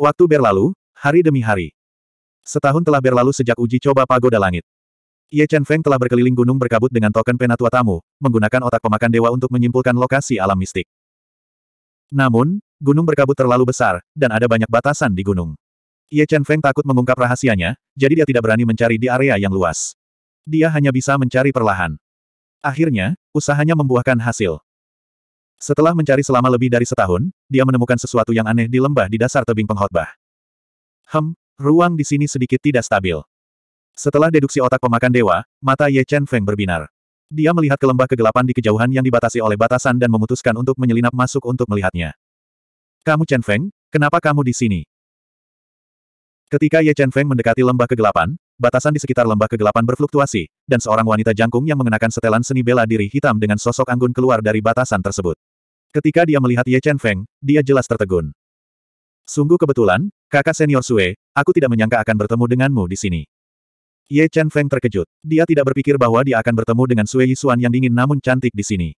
Waktu berlalu, hari demi hari. Setahun telah berlalu sejak uji coba pagoda langit. Ye Chen Feng telah berkeliling gunung berkabut dengan token penatua tamu, menggunakan otak pemakan dewa untuk menyimpulkan lokasi alam mistik. Namun, gunung berkabut terlalu besar, dan ada banyak batasan di gunung. Ye Chen Feng takut mengungkap rahasianya, jadi dia tidak berani mencari di area yang luas. Dia hanya bisa mencari perlahan. Akhirnya, usahanya membuahkan hasil. Setelah mencari selama lebih dari setahun, dia menemukan sesuatu yang aneh di lembah di dasar tebing pengkhotbah. Hem, ruang di sini sedikit tidak stabil. Setelah deduksi otak pemakan dewa, mata Ye Chen Feng berbinar. Dia melihat ke lembah kegelapan di kejauhan yang dibatasi oleh batasan dan memutuskan untuk menyelinap masuk untuk melihatnya. Kamu Chen Feng, kenapa kamu di sini? Ketika Ye Chen Feng mendekati lembah kegelapan, batasan di sekitar lembah kegelapan berfluktuasi, dan seorang wanita jangkung yang mengenakan setelan seni bela diri hitam dengan sosok anggun keluar dari batasan tersebut. Ketika dia melihat Ye Chen Feng, dia jelas tertegun. Sungguh kebetulan, kakak senior Sue, aku tidak menyangka akan bertemu denganmu di sini. Ye Chen Feng terkejut. Dia tidak berpikir bahwa dia akan bertemu dengan Sue Yisuan yang dingin namun cantik di sini.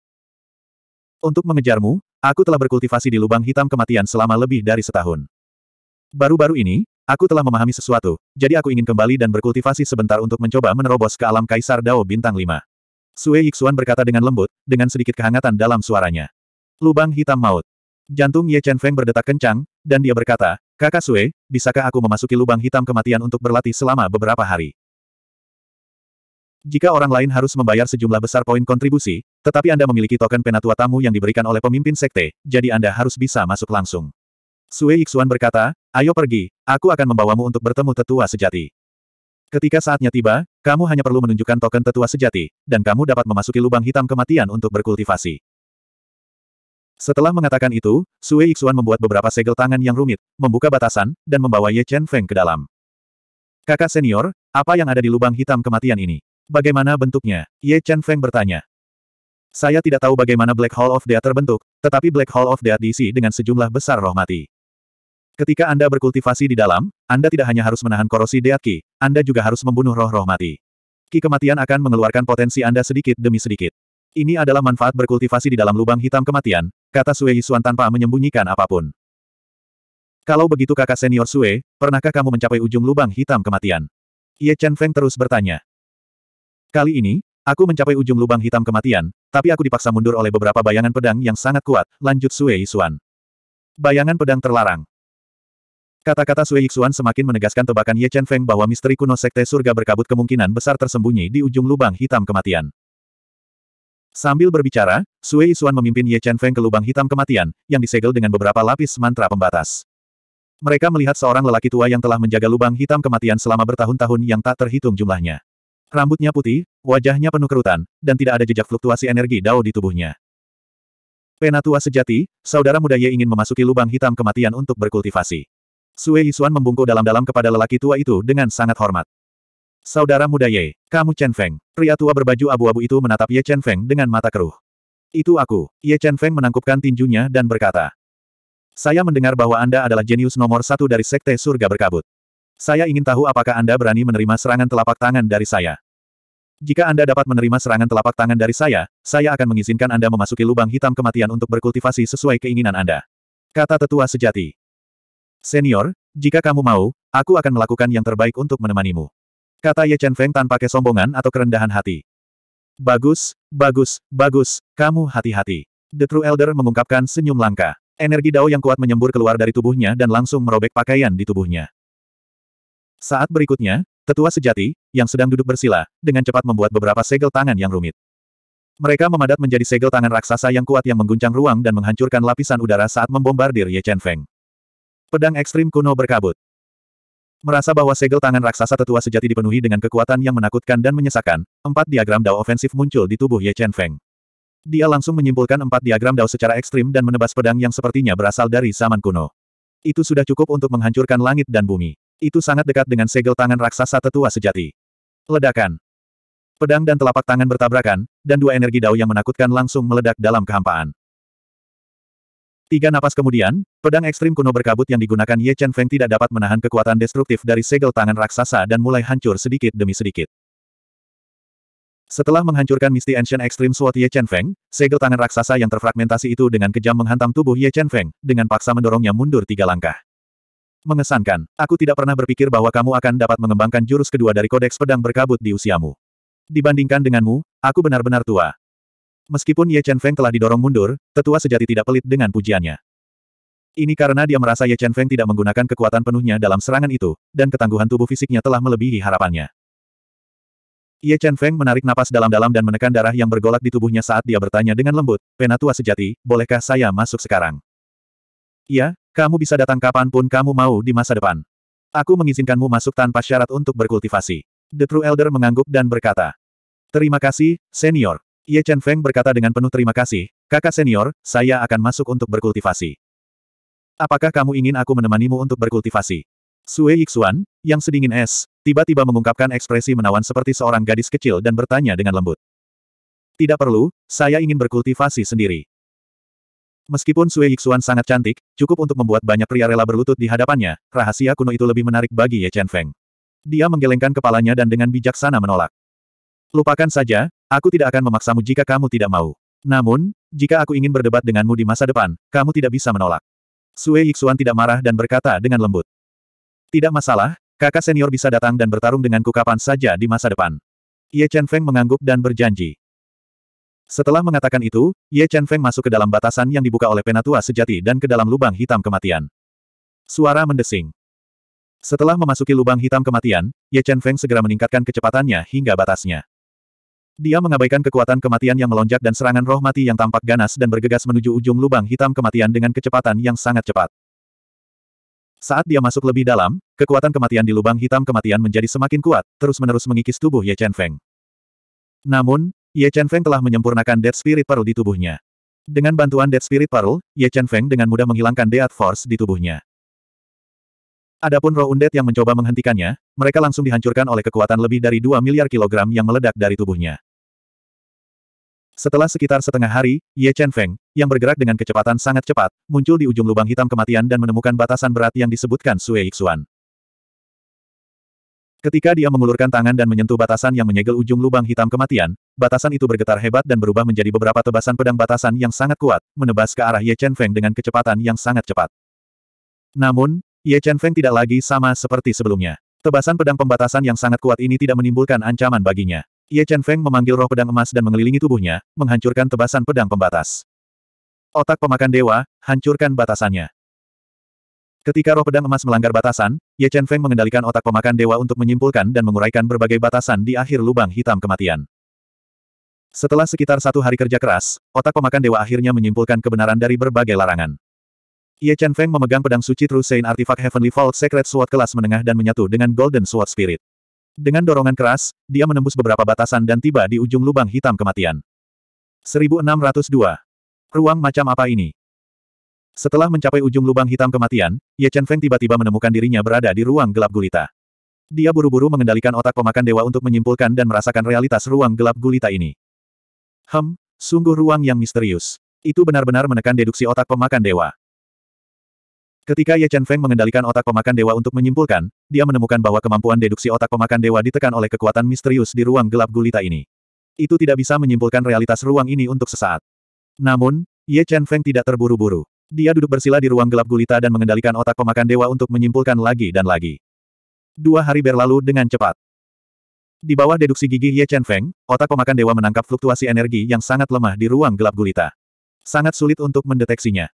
Untuk mengejarmu, aku telah berkultivasi di lubang hitam kematian selama lebih dari setahun. Baru-baru ini, aku telah memahami sesuatu, jadi aku ingin kembali dan berkultivasi sebentar untuk mencoba menerobos ke alam Kaisar Dao Bintang 5. Sue Yixuan berkata dengan lembut, dengan sedikit kehangatan dalam suaranya. Lubang hitam maut. Jantung Ye Chen Feng berdetak kencang, dan dia berkata, Kakak Sue, bisakah aku memasuki lubang hitam kematian untuk berlatih selama beberapa hari? Jika orang lain harus membayar sejumlah besar poin kontribusi, tetapi Anda memiliki token penatua tamu yang diberikan oleh pemimpin sekte, jadi Anda harus bisa masuk langsung. Sue Yixuan berkata, ayo pergi, aku akan membawamu untuk bertemu tetua sejati. Ketika saatnya tiba, kamu hanya perlu menunjukkan token tetua sejati, dan kamu dapat memasuki lubang hitam kematian untuk berkultivasi. Setelah mengatakan itu, Sue Yixuan membuat beberapa segel tangan yang rumit, membuka batasan, dan membawa Ye Chen Feng ke dalam. Kakak senior, apa yang ada di lubang hitam kematian ini? Bagaimana bentuknya? Ye Chen Feng bertanya. Saya tidak tahu bagaimana Black Hole of Death terbentuk, tetapi Black Hole of Death diisi dengan sejumlah besar roh mati. Ketika Anda berkultivasi di dalam, Anda tidak hanya harus menahan korosi Death Ki, Anda juga harus membunuh roh-roh mati. Ki kematian akan mengeluarkan potensi Anda sedikit demi sedikit. Ini adalah manfaat berkultivasi di dalam lubang hitam kematian, kata Sue Yisuan tanpa menyembunyikan apa pun. Kalau begitu kakak senior Sue, pernahkah kamu mencapai ujung lubang hitam kematian? Ye Chen Feng terus bertanya. Kali ini, aku mencapai ujung lubang hitam kematian, tapi aku dipaksa mundur oleh beberapa bayangan pedang yang sangat kuat, lanjut Sue Yisuan. Bayangan pedang terlarang. Kata-kata Sue Yixuan semakin menegaskan tebakan Ye Chen Feng bahwa misteri kuno Sekte Surga berkabut kemungkinan besar tersembunyi di ujung lubang hitam kematian. Sambil berbicara, Sue Yisuan memimpin Ye Chen Feng ke lubang hitam kematian, yang disegel dengan beberapa lapis mantra pembatas. Mereka melihat seorang lelaki tua yang telah menjaga lubang hitam kematian selama bertahun-tahun yang tak terhitung jumlahnya. Rambutnya putih, wajahnya penuh kerutan, dan tidak ada jejak fluktuasi energi Dao di tubuhnya. Penatua sejati, saudara muda Ye ingin memasuki lubang hitam kematian untuk berkultivasi. Sue Yisuan membungkuk dalam-dalam kepada lelaki tua itu dengan sangat hormat. Saudara muda Ye, kamu Chen Feng. Pria tua berbaju abu-abu itu menatap Ye Chen Feng dengan mata keruh. Itu aku. Ye Chen Feng menangkupkan tinjunya dan berkata. Saya mendengar bahwa Anda adalah jenius nomor satu dari Sekte Surga Berkabut. Saya ingin tahu apakah Anda berani menerima serangan telapak tangan dari saya. Jika Anda dapat menerima serangan telapak tangan dari saya, saya akan mengizinkan Anda memasuki lubang hitam kematian untuk berkultivasi sesuai keinginan Anda. Kata tetua sejati. Senior, jika kamu mau, aku akan melakukan yang terbaik untuk menemanimu. Kata Ye Chen Feng tanpa kesombongan atau kerendahan hati. Bagus, bagus, bagus, kamu hati-hati. The True Elder mengungkapkan senyum langka. Energi Dao yang kuat menyembur keluar dari tubuhnya dan langsung merobek pakaian di tubuhnya. Saat berikutnya, tetua sejati, yang sedang duduk bersila, dengan cepat membuat beberapa segel tangan yang rumit. Mereka memadat menjadi segel tangan raksasa yang kuat yang mengguncang ruang dan menghancurkan lapisan udara saat membombardir Ye Chen Feng. Pedang ekstrim kuno berkabut. Merasa bahwa segel tangan raksasa tetua sejati dipenuhi dengan kekuatan yang menakutkan dan menyesakan, empat diagram Dao ofensif muncul di tubuh Ye Chen Feng. Dia langsung menyimpulkan empat diagram Dao secara ekstrim dan menebas pedang yang sepertinya berasal dari zaman kuno. Itu sudah cukup untuk menghancurkan langit dan bumi. Itu sangat dekat dengan segel tangan raksasa tetua sejati. Ledakan. Pedang dan telapak tangan bertabrakan, dan dua energi Dao yang menakutkan langsung meledak dalam kehampaan. Tiga napas kemudian, pedang ekstrim kuno berkabut yang digunakan Ye Chen Feng tidak dapat menahan kekuatan destruktif dari segel tangan raksasa dan mulai hancur sedikit demi sedikit. Setelah menghancurkan Misty Ancient Extreme Sword Ye Chen Feng, segel tangan raksasa yang terfragmentasi itu dengan kejam menghantam tubuh Ye Chen Feng, dengan paksa mendorongnya mundur tiga langkah. Mengesankan, aku tidak pernah berpikir bahwa kamu akan dapat mengembangkan jurus kedua dari kodeks pedang berkabut di usiamu. Dibandingkan denganmu, aku benar-benar tua. Meskipun Ye Chen Feng telah didorong mundur, tetua sejati tidak pelit dengan pujiannya. Ini karena dia merasa Ye Chen Feng tidak menggunakan kekuatan penuhnya dalam serangan itu, dan ketangguhan tubuh fisiknya telah melebihi harapannya. Ye Chen Feng menarik napas dalam-dalam dan menekan darah yang bergolak di tubuhnya saat dia bertanya dengan lembut, Penatua sejati, bolehkah saya masuk sekarang? Iya, kamu bisa datang kapan pun kamu mau di masa depan. Aku mengizinkanmu masuk tanpa syarat untuk berkultivasi. The True Elder mengangguk dan berkata, Terima kasih, senior. Ye Chen Feng berkata dengan penuh terima kasih, kakak senior, saya akan masuk untuk berkultivasi. Apakah kamu ingin aku menemanimu untuk berkultivasi? Sue Yixuan, yang sedingin es, tiba-tiba mengungkapkan ekspresi menawan seperti seorang gadis kecil dan bertanya dengan lembut. Tidak perlu, saya ingin berkultivasi sendiri. Meskipun Sue Yixuan sangat cantik, cukup untuk membuat banyak pria rela berlutut di hadapannya, rahasia kuno itu lebih menarik bagi Ye Chen Feng. Dia menggelengkan kepalanya dan dengan bijaksana menolak. Lupakan saja, aku tidak akan memaksamu jika kamu tidak mau. Namun, jika aku ingin berdebat denganmu di masa depan, kamu tidak bisa menolak. Sue Yixuan tidak marah dan berkata dengan lembut. Tidak masalah, kakak senior bisa datang dan bertarung denganku kapan saja di masa depan. Ye Chen Feng mengangguk dan berjanji. Setelah mengatakan itu, Ye Chen Feng masuk ke dalam batasan yang dibuka oleh penatua sejati dan ke dalam lubang hitam kematian. Suara mendesing. Setelah memasuki lubang hitam kematian, Ye Chen Feng segera meningkatkan kecepatannya hingga batasnya. Dia mengabaikan kekuatan kematian yang melonjak dan serangan roh mati yang tampak ganas dan bergegas menuju ujung lubang hitam kematian dengan kecepatan yang sangat cepat. Saat dia masuk lebih dalam, kekuatan kematian di lubang hitam kematian menjadi semakin kuat, terus-menerus mengikis tubuh Ye Chen Feng. Namun, Ye Chen Feng telah menyempurnakan Dead Spirit Pearl di tubuhnya. Dengan bantuan Dead Spirit Pearl, Ye Chen Feng dengan mudah menghilangkan Death Force di tubuhnya. Adapun roh undead yang mencoba menghentikannya, mereka langsung dihancurkan oleh kekuatan lebih dari 2 miliar kilogram yang meledak dari tubuhnya. Setelah sekitar setengah hari, Ye Chen Feng, yang bergerak dengan kecepatan sangat cepat, muncul di ujung lubang hitam kematian dan menemukan batasan berat yang disebutkan Sue Yixuan. Ketika dia mengulurkan tangan dan menyentuh batasan yang menyegel ujung lubang hitam kematian, batasan itu bergetar hebat dan berubah menjadi beberapa tebasan pedang batasan yang sangat kuat, menebas ke arah Ye Chen Feng dengan kecepatan yang sangat cepat. Namun, Ye Chen Feng tidak lagi sama seperti sebelumnya. Tebasan pedang pembatasan yang sangat kuat ini tidak menimbulkan ancaman baginya. Ye Chen Feng memanggil roh pedang emas dan mengelilingi tubuhnya, menghancurkan tebasan pedang pembatas. Otak pemakan dewa, hancurkan batasannya. Ketika roh pedang emas melanggar batasan, Ye Chen Feng mengendalikan otak pemakan dewa untuk menyimpulkan dan menguraikan berbagai batasan di akhir lubang hitam kematian. Setelah sekitar satu hari kerja keras, otak pemakan dewa akhirnya menyimpulkan kebenaran dari berbagai larangan. Ye Chen Feng memegang pedang suci True Saint Artifact Heavenly Vault Secret Sword kelas menengah dan menyatu dengan Golden Sword Spirit. Dengan dorongan keras, dia menembus beberapa batasan dan tiba di ujung lubang hitam kematian. 1602. Ruang macam apa ini? Setelah mencapai ujung lubang hitam kematian, Ye Chen Feng tiba-tiba menemukan dirinya berada di ruang gelap gulita. Dia buru-buru mengendalikan otak pemakan dewa untuk menyimpulkan dan merasakan realitas ruang gelap gulita ini. Hem, sungguh ruang yang misterius. Itu benar-benar menekan deduksi otak pemakan dewa. Ketika Ye Chen Feng mengendalikan otak pemakan dewa untuk menyimpulkan, dia menemukan bahwa kemampuan deduksi otak pemakan dewa ditekan oleh kekuatan misterius di ruang gelap gulita ini. Itu tidak bisa menyimpulkan realitas ruang ini untuk sesaat. Namun, Ye Chen Feng tidak terburu-buru. Dia duduk bersila di ruang gelap gulita dan mengendalikan otak pemakan dewa untuk menyimpulkan lagi dan lagi. Dua hari berlalu dengan cepat. Di bawah deduksi gigi Ye Chen Feng, otak pemakan dewa menangkap fluktuasi energi yang sangat lemah di ruang gelap gulita. Sangat sulit untuk mendeteksinya.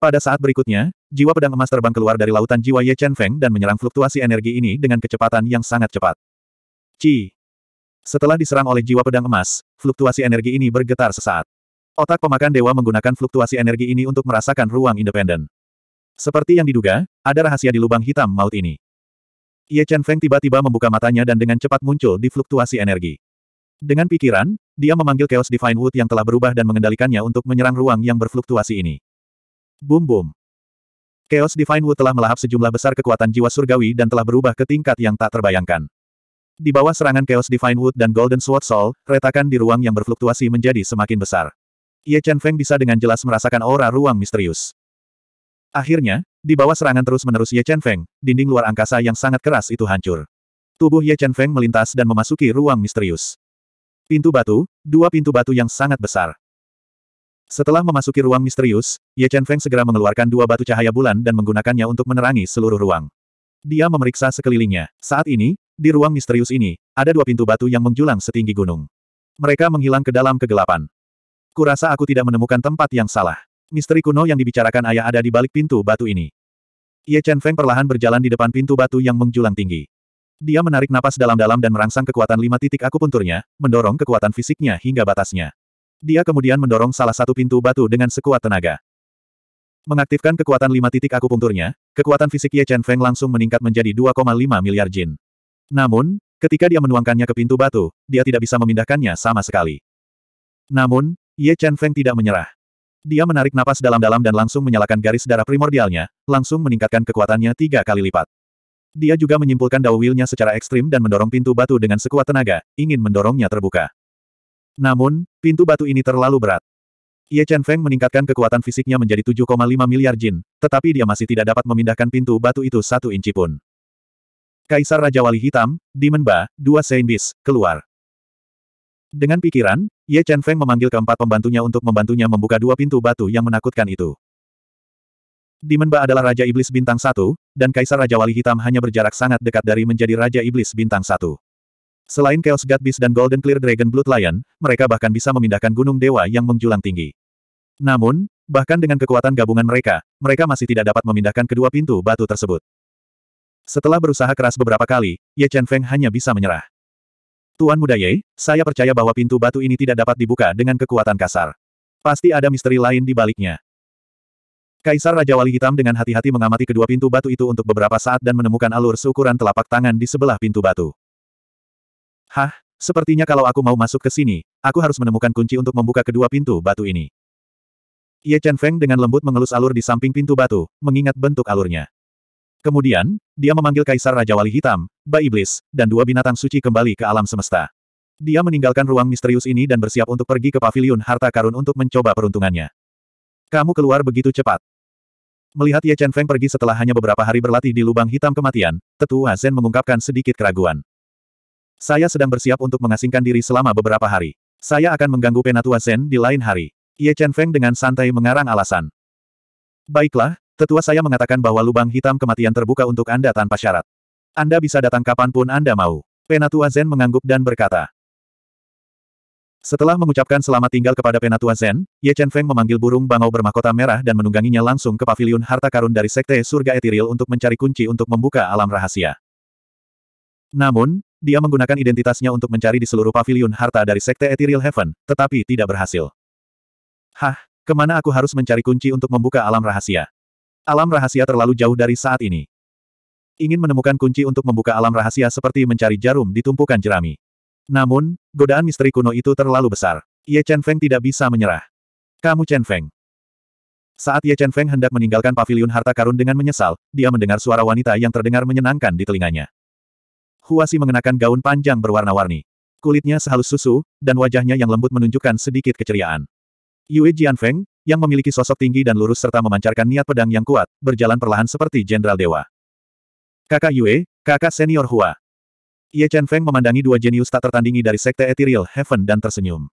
Pada saat berikutnya, jiwa pedang emas terbang keluar dari lautan jiwa Ye Chen Feng dan menyerang fluktuasi energi ini dengan kecepatan yang sangat cepat. Ci. Setelah diserang oleh jiwa pedang emas, fluktuasi energi ini bergetar sesaat. Otak pemakan dewa menggunakan fluktuasi energi ini untuk merasakan ruang independen. Seperti yang diduga, ada rahasia di lubang hitam maut ini. Ye Chen Feng tiba-tiba membuka matanya dan dengan cepat muncul di fluktuasi energi. Dengan pikiran, dia memanggil Chaos Divine Wood yang telah berubah dan mengendalikannya untuk menyerang ruang yang berfluktuasi ini. Boom boom. Chaos Divine Wood telah melahap sejumlah besar kekuatan jiwa surgawi dan telah berubah ke tingkat yang tak terbayangkan. Di bawah serangan Chaos Divine Wood dan Golden Sword Soul, retakan di ruang yang berfluktuasi menjadi semakin besar. Ye Chen Feng bisa dengan jelas merasakan aura ruang misterius. Akhirnya, di bawah serangan terus-menerus Ye Chen Feng, dinding luar angkasa yang sangat keras itu hancur. Tubuh Ye Chen Feng melintas dan memasuki ruang misterius. Pintu batu, dua pintu batu yang sangat besar. Setelah memasuki ruang misterius, Ye Chen Feng segera mengeluarkan dua batu cahaya bulan dan menggunakannya untuk menerangi seluruh ruang. Dia memeriksa sekelilingnya. Saat ini, di ruang misterius ini, ada dua pintu batu yang menjulang setinggi gunung. Mereka menghilang ke dalam kegelapan. Kurasa aku tidak menemukan tempat yang salah. Misteri kuno yang dibicarakan ayah ada di balik pintu batu ini. Ye Chen Feng perlahan berjalan di depan pintu batu yang menjulang tinggi. Dia menarik napas dalam-dalam dan merangsang kekuatan lima titik akupunturnya, mendorong kekuatan fisiknya hingga batasnya. Dia kemudian mendorong salah satu pintu batu dengan sekuat tenaga. Mengaktifkan kekuatan lima titik akupunturnya, kekuatan fisik Ye Chen Feng langsung meningkat menjadi 2,5 miliar jin. Namun, ketika dia menuangkannya ke pintu batu, dia tidak bisa memindahkannya sama sekali. Namun, Ye Chen Feng tidak menyerah. Dia menarik napas dalam-dalam dan langsung menyalakan garis darah primordialnya, langsung meningkatkan kekuatannya tiga kali lipat. Dia juga menyimpulkan Dao Will-nya secara ekstrim dan mendorong pintu batu dengan sekuat tenaga, ingin mendorongnya terbuka. Namun, pintu batu ini terlalu berat. Ye Chen Feng meningkatkan kekuatan fisiknya menjadi 7,5 miliar jin, tetapi dia masih tidak dapat memindahkan pintu batu itu satu inci pun. Kaisar Raja Wali Hitam, Demon Ba, dua Saint Beast, keluar. Dengan pikiran, Ye Chen Feng memanggil keempat pembantunya untuk membantunya membuka dua pintu batu yang menakutkan itu. Demon Ba adalah Raja Iblis Bintang Satu, dan Kaisar Raja Wali Hitam hanya berjarak sangat dekat dari menjadi Raja Iblis Bintang Satu. Selain Chaos God Beast dan Golden Clear Dragon Blood Lion, mereka bahkan bisa memindahkan Gunung Dewa yang menjulang tinggi. Namun, bahkan dengan kekuatan gabungan mereka, mereka masih tidak dapat memindahkan kedua pintu batu tersebut. Setelah berusaha keras beberapa kali, Ye Chen Feng hanya bisa menyerah. Tuan Muda Ye, saya percaya bahwa pintu batu ini tidak dapat dibuka dengan kekuatan kasar. Pasti ada misteri lain di baliknya. Kaisar Raja Wali Hitam dengan hati-hati mengamati kedua pintu batu itu untuk beberapa saat dan menemukan alur seukuran telapak tangan di sebelah pintu batu. Hah, sepertinya kalau aku mau masuk ke sini, aku harus menemukan kunci untuk membuka kedua pintu batu ini. Ye Chen Feng dengan lembut mengelus alur di samping pintu batu, mengingat bentuk alurnya. Kemudian, dia memanggil Kaisar Raja Wali Hitam, Ba Iblis, dan dua binatang suci kembali ke alam semesta. Dia meninggalkan ruang misterius ini dan bersiap untuk pergi ke pavilion harta karun untuk mencoba peruntungannya. Kamu keluar begitu cepat. Melihat Ye Chen Feng pergi setelah hanya beberapa hari berlatih di lubang hitam kematian, Tetua Zen mengungkapkan sedikit keraguan. Saya sedang bersiap untuk mengasingkan diri selama beberapa hari. Saya akan mengganggu Penatua Zen di lain hari. Ye Chen Feng dengan santai mengarang alasan. Baiklah, tetua saya mengatakan bahwa lubang hitam kematian terbuka untuk Anda tanpa syarat. Anda bisa datang kapan pun Anda mau. Penatua Zen mengangguk dan berkata. Setelah mengucapkan selamat tinggal kepada Penatua Zen, Ye Chen Feng memanggil burung bangau bermahkota merah dan menungganginya langsung ke pavilion harta karun dari Sekte Surga Etiril untuk mencari kunci untuk membuka alam rahasia. Namun, dia menggunakan identitasnya untuk mencari di seluruh pavilion harta dari Sekte Etiril Heaven, tetapi tidak berhasil. Hah, ke mana aku harus mencari kunci untuk membuka alam rahasia? Alam rahasia terlalu jauh dari saat ini. Ingin menemukan kunci untuk membuka alam rahasia seperti mencari jarum di tumpukan jerami. Namun, godaan misteri kuno itu terlalu besar. Ye Chen Feng tidak bisa menyerah. Kamu Chen Feng. Saat Ye Chen Feng hendak meninggalkan pavilion harta karun dengan menyesal, dia mendengar suara wanita yang terdengar menyenangkan di telinganya. Huasi mengenakan gaun panjang berwarna-warni. Kulitnya sehalus susu, dan wajahnya yang lembut menunjukkan sedikit keceriaan. Yue Jianfeng, yang memiliki sosok tinggi dan lurus serta memancarkan niat pedang yang kuat, berjalan perlahan seperti Jenderal Dewa. Kakak Yue, kakak senior Hua. Ye Chen Feng memandangi dua jenius tak tertandingi dari Sekte Ethereal Heaven dan tersenyum.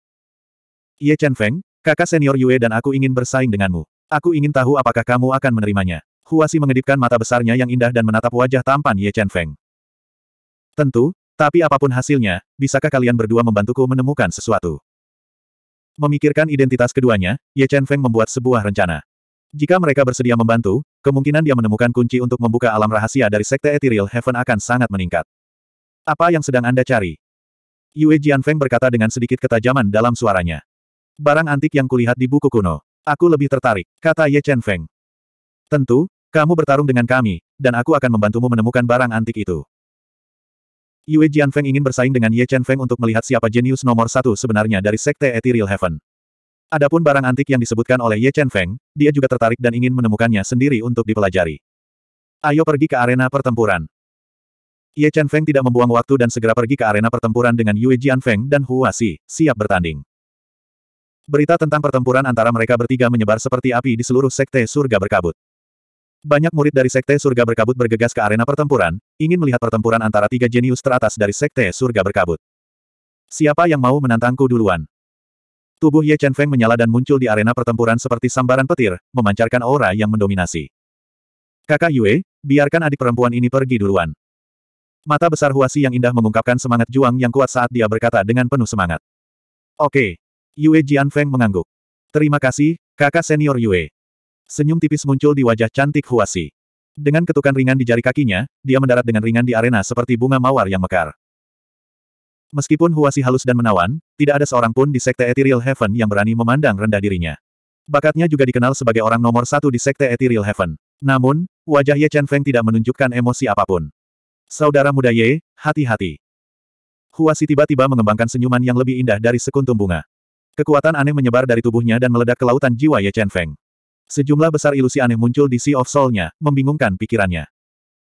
Ye Chen Feng, kakak senior Yue dan aku ingin bersaing denganmu. Aku ingin tahu apakah kamu akan menerimanya. Huasi mengedipkan mata besarnya yang indah dan menatap wajah tampan Ye Chen Feng. Tentu, tapi apa pun hasilnya, bisakah kalian berdua membantuku menemukan sesuatu? Memikirkan identitas keduanya, Ye Chen Feng membuat sebuah rencana. Jika mereka bersedia membantu, kemungkinan dia menemukan kunci untuk membuka alam rahasia dari Sekte Ethereal Heaven akan sangat meningkat. Apa yang sedang Anda cari? Yue Jianfeng berkata dengan sedikit ketajaman dalam suaranya. Barang antik yang kulihat di buku kuno. Aku lebih tertarik, kata Ye Chen Feng. Tentu, kamu bertarung dengan kami, dan aku akan membantumu menemukan barang antik itu. Yue Jianfeng ingin bersaing dengan Ye Chen Feng untuk melihat siapa jenius nomor satu sebenarnya dari Sekte Ethereal Heaven. Adapun barang antik yang disebutkan oleh Ye Chen Feng, dia juga tertarik dan ingin menemukannya sendiri untuk dipelajari. Ayo pergi ke arena pertempuran. Ye Chen Feng tidak membuang waktu dan segera pergi ke arena pertempuran dengan Yue Jianfeng dan Hua Xi, siap bertanding. Berita tentang pertempuran antara mereka bertiga menyebar seperti api di seluruh sekte surga berkabut. Banyak murid dari sekte surga berkabut bergegas ke arena pertempuran, ingin melihat pertempuran antara tiga jenius teratas dari sekte surga berkabut. Siapa yang mau menantangku duluan? Tubuh Ye Chen Feng menyala dan muncul di arena pertempuran seperti sambaran petir, memancarkan aura yang mendominasi. Kakak Yue, biarkan adik perempuan ini pergi duluan. Mata besar Huasi yang indah mengungkapkan semangat juang yang kuat saat dia berkata dengan penuh semangat. Oke. Yue Jianfeng mengangguk. Terima kasih, kakak senior Yue. Senyum tipis muncul di wajah cantik Huasi. Dengan ketukan ringan di jari kakinya, dia mendarat dengan ringan di arena seperti bunga mawar yang mekar. Meskipun Huasi halus dan menawan, tidak ada seorang pun di Sekte Ethereal Heaven yang berani memandang rendah dirinya. Bakatnya juga dikenal sebagai orang nomor satu di Sekte Ethereal Heaven. Namun, wajah Ye Chen Feng tidak menunjukkan emosi apa pun. Saudara muda Ye, hati-hati. Huasi tiba-tiba mengembangkan senyuman yang lebih indah dari sekuntum bunga. Kekuatan aneh menyebar dari tubuhnya dan meledak ke lautan jiwa Ye Chen Feng. Sejumlah besar ilusi aneh muncul di Sea of Soul-nya, membingungkan pikirannya.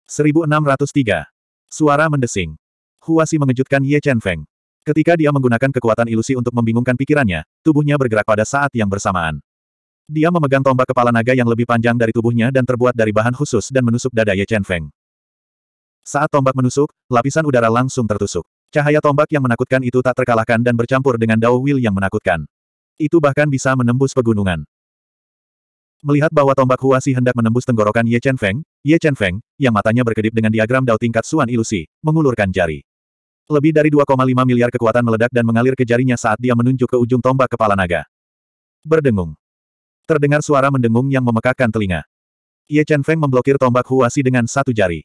1603. Suara mendesing. Huasi mengejutkan Ye Chen Feng. Ketika dia menggunakan kekuatan ilusi untuk membingungkan pikirannya, tubuhnya bergerak pada saat yang bersamaan. Dia memegang tombak kepala naga yang lebih panjang dari tubuhnya dan terbuat dari bahan khusus dan menusuk dada Ye Chen Feng. Saat tombak menusuk, lapisan udara langsung tertusuk. Cahaya tombak yang menakutkan itu tak terkalahkan dan bercampur dengan Dao Will yang menakutkan. Itu bahkan bisa menembus pegunungan. Melihat bahwa tombak Huasi hendak menembus tenggorokan Ye Chen Feng, Ye Chen Feng, yang matanya berkedip dengan diagram Dao tingkat Suan ilusi, mengulurkan jari. Lebih dari 2,5 miliar kekuatan meledak dan mengalir ke jarinya saat dia menunjuk ke ujung tombak kepala naga. Berdengung. Terdengar suara mendengung yang memekakan telinga. Ye Chen Feng memblokir tombak Huasi dengan satu jari.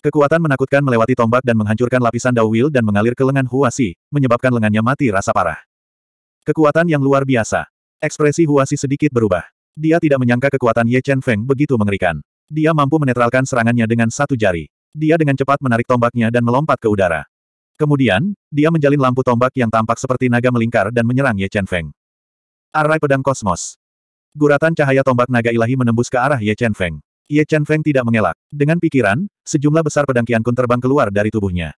Kekuatan menakutkan melewati tombak dan menghancurkan lapisan Dao dan mengalir ke lengan Huasi, menyebabkan lengannya mati rasa parah. Kekuatan yang luar biasa. Ekspresi Huasi sedikit berubah. Dia tidak menyangka kekuatan Ye Chen Feng begitu mengerikan. Dia mampu menetralkan serangannya dengan satu jari. Dia dengan cepat menarik tombaknya dan melompat ke udara. Kemudian, dia menjalin lampu tombak yang tampak seperti naga melingkar dan menyerang Ye Chen Feng. Arai Pedang Kosmos. Guratan cahaya tombak naga ilahi menembus ke arah Ye Chen Feng. Ye Chen Feng tidak mengelak. Dengan pikiran, sejumlah besar pedang Qian Kun terbang keluar dari tubuhnya.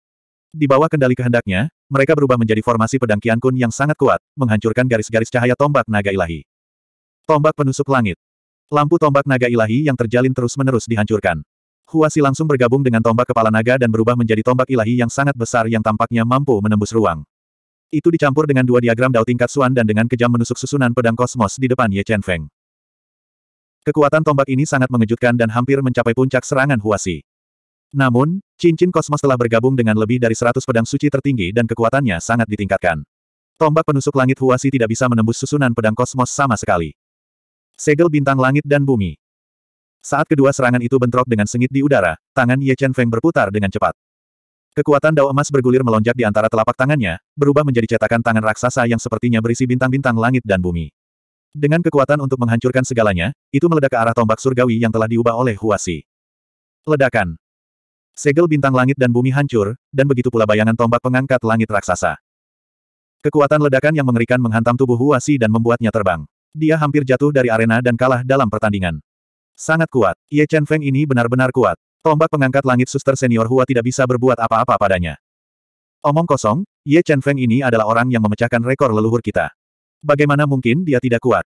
Di bawah kendali kehendaknya, mereka berubah menjadi formasi pedang Qian Kun yang sangat kuat, menghancurkan garis-garis cahaya tombak naga ilahi. Tombak penusuk langit. Lampu tombak naga ilahi yang terjalin terus-menerus dihancurkan. Huasi langsung bergabung dengan tombak kepala naga dan berubah menjadi tombak ilahi yang sangat besar yang tampaknya mampu menembus ruang. Itu dicampur dengan dua diagram Dao tingkat Suan dan dengan kejam menusuk susunan pedang kosmos di depan Ye Chen Feng. Kekuatan tombak ini sangat mengejutkan dan hampir mencapai puncak serangan Huasi. Namun, cincin kosmos telah bergabung dengan lebih dari seratus pedang suci tertinggi dan kekuatannya sangat ditingkatkan. Tombak penusuk langit Huasi tidak bisa menembus susunan pedang kosmos sama sekali. Segel bintang langit dan bumi. Saat kedua serangan itu bentrok dengan sengit di udara, tangan Ye Chen Feng berputar dengan cepat. Kekuatan dao emas bergulir melonjak di antara telapak tangannya, berubah menjadi cetakan tangan raksasa yang sepertinya berisi bintang-bintang langit dan bumi. Dengan kekuatan untuk menghancurkan segalanya, itu meledak ke arah tombak surgawi yang telah diubah oleh Huasi. Ledakan. Segel bintang langit dan bumi hancur, dan begitu pula bayangan tombak pengangkat langit raksasa. Kekuatan ledakan yang mengerikan menghantam tubuh Huasi dan membuatnya terbang. Dia hampir jatuh dari arena dan kalah dalam pertandingan. Sangat kuat. Ye Chen Feng ini benar-benar kuat. Tombak pengangkat langit suster senior Hua tidak bisa berbuat apa-apa padanya. Omong kosong, Ye Chen Feng ini adalah orang yang memecahkan rekor leluhur kita. Bagaimana mungkin dia tidak kuat?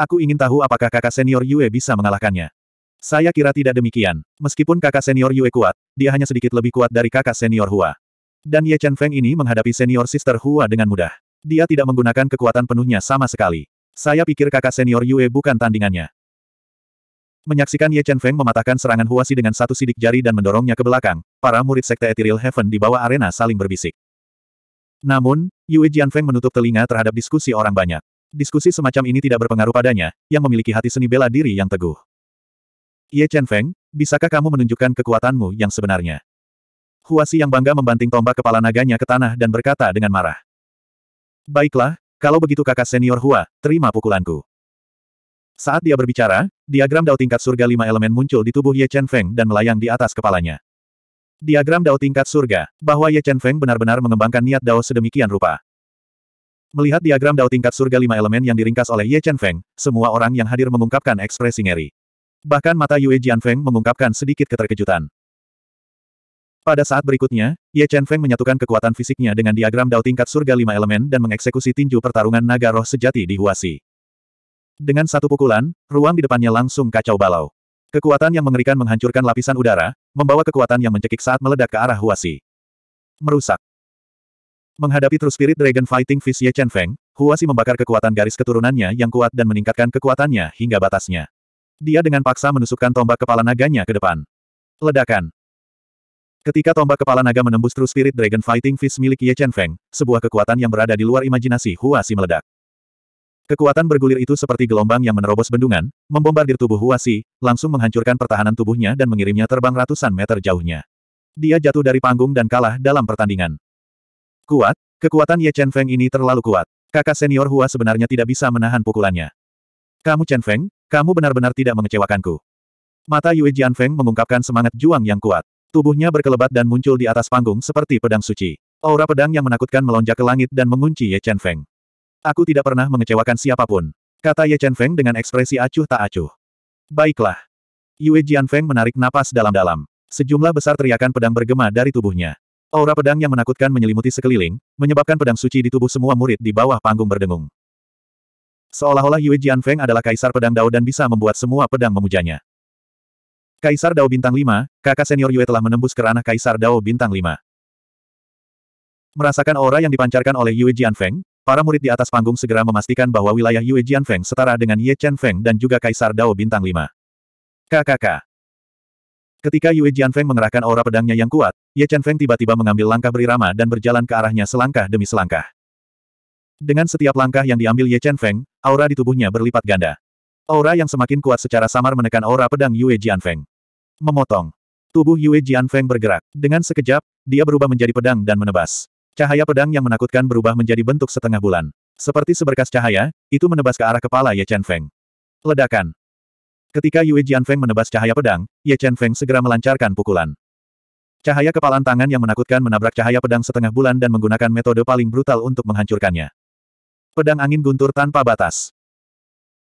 Aku ingin tahu apakah kakak senior Yue bisa mengalahkannya. Saya kira tidak demikian. Meskipun kakak senior Yue kuat, dia hanya sedikit lebih kuat dari kakak senior Hua. Dan Ye Chen Feng ini menghadapi senior sister Hua dengan mudah. Dia tidak menggunakan kekuatan penuhnya sama sekali. Saya pikir kakak senior Yue bukan tandingannya. Menyaksikan Ye Chen Feng mematahkan serangan Huasi dengan satu sidik jari dan mendorongnya ke belakang, para murid Sekte Ethereal Heaven di bawah arena saling berbisik. Namun, Yue Jianfeng menutup telinga terhadap diskusi orang banyak. Diskusi semacam ini tidak berpengaruh padanya, yang memiliki hati seni bela diri yang teguh. Ye Chen Feng, bisakah kamu menunjukkan kekuatanmu yang sebenarnya? Huasi yang bangga membanting tombak kepala naganya ke tanah dan berkata dengan marah. Baiklah, kalau begitu kakak senior Hua, terima pukulanku. Saat dia berbicara, diagram Dao tingkat surga lima elemen muncul di tubuh Ye Chen Feng dan melayang di atas kepalanya. Diagram Dao tingkat surga, bahwa Ye Chen Feng benar-benar mengembangkan niat Dao sedemikian rupa. Melihat diagram Dao tingkat surga lima elemen yang diringkas oleh Ye Chen Feng, semua orang yang hadir mengungkapkan ekspresi ngeri. Bahkan mata Yue Jianfeng mengungkapkan sedikit keterkejutan. Pada saat berikutnya, Ye Chen Feng menyatukan kekuatan fisiknya dengan diagram Dao tingkat surga lima elemen dan mengeksekusi tinju pertarungan naga roh sejati di Huasi. Dengan satu pukulan, ruang di depannya langsung kacau balau. Kekuatan yang mengerikan menghancurkan lapisan udara, membawa kekuatan yang mencekik saat meledak ke arah Huasi. Merusak. Menghadapi True Spirit Dragon Fighting Fish Ye Chen Feng, Huasi membakar kekuatan garis keturunannya yang kuat dan meningkatkan kekuatannya hingga batasnya. Dia dengan paksa menusukkan tombak kepala naganya ke depan. Ledakan. Ketika tombak kepala naga menembus True Spirit Dragon Fighting Fist milik Ye Chen Feng, sebuah kekuatan yang berada di luar imajinasi Huasi meledak. Kekuatan bergulir itu seperti gelombang yang menerobos bendungan, membombardir tubuh Huasi, langsung menghancurkan pertahanan tubuhnya dan mengirimnya terbang ratusan meter jauhnya. Dia jatuh dari panggung dan kalah dalam pertandingan. Kuat, kekuatan Ye Chen Feng ini terlalu kuat. Kakak senior Hua sebenarnya tidak bisa menahan pukulannya. Kamu Chen Feng, kamu benar-benar tidak mengecewakanku. Mata Yue Jianfeng mengungkapkan semangat juang yang kuat. Tubuhnya berkelebat dan muncul di atas panggung seperti pedang suci. Aura pedang yang menakutkan melonjak ke langit dan mengunci Ye Chen Feng. Aku tidak pernah mengecewakan siapa pun. Kata Ye Chen Feng dengan ekspresi acuh tak acuh. Baiklah. Yue Jianfeng menarik napas dalam-dalam. Sejumlah besar teriakan pedang bergema dari tubuhnya. Aura pedang yang menakutkan menyelimuti sekeliling, menyebabkan pedang suci di tubuh semua murid di bawah panggung berdengung. Seolah-olah Yue Jianfeng adalah kaisar pedang Dao dan bisa membuat semua pedang memujanya. Kaisar Dao Bintang 5, kakak senior Yue telah menembus ke ranah Kaisar Dao Bintang 5. Merasakan aura yang dipancarkan oleh Yue Jianfeng, para murid di atas panggung segera memastikan bahwa wilayah Yue Jianfeng setara dengan Ye Chen Feng dan juga Kaisar Dao Bintang 5. KKK. Ketika Yue Jianfeng mengerahkan aura pedangnya yang kuat, Ye Chen Feng tiba-tiba mengambil langkah berirama dan berjalan ke arahnya selangkah demi selangkah. Dengan setiap langkah yang diambil Ye Chen Feng, aura di tubuhnya berlipat ganda. Aura yang semakin kuat secara samar menekan aura pedang Yue Jianfeng. Memotong. Tubuh Yue Jianfeng bergerak. Dengan sekejap, dia berubah menjadi pedang dan menebas. Cahaya pedang yang menakutkan berubah menjadi bentuk setengah bulan. Seperti seberkas cahaya, itu menebas ke arah kepala Ye Chen Feng. Ledakan. Ketika Yue Jianfeng menebas cahaya pedang, Ye Chen Feng segera melancarkan pukulan. Cahaya kepalan tangan yang menakutkan menabrak cahaya pedang setengah bulan dan menggunakan metode paling brutal untuk menghancurkannya. Pedang angin guntur tanpa batas.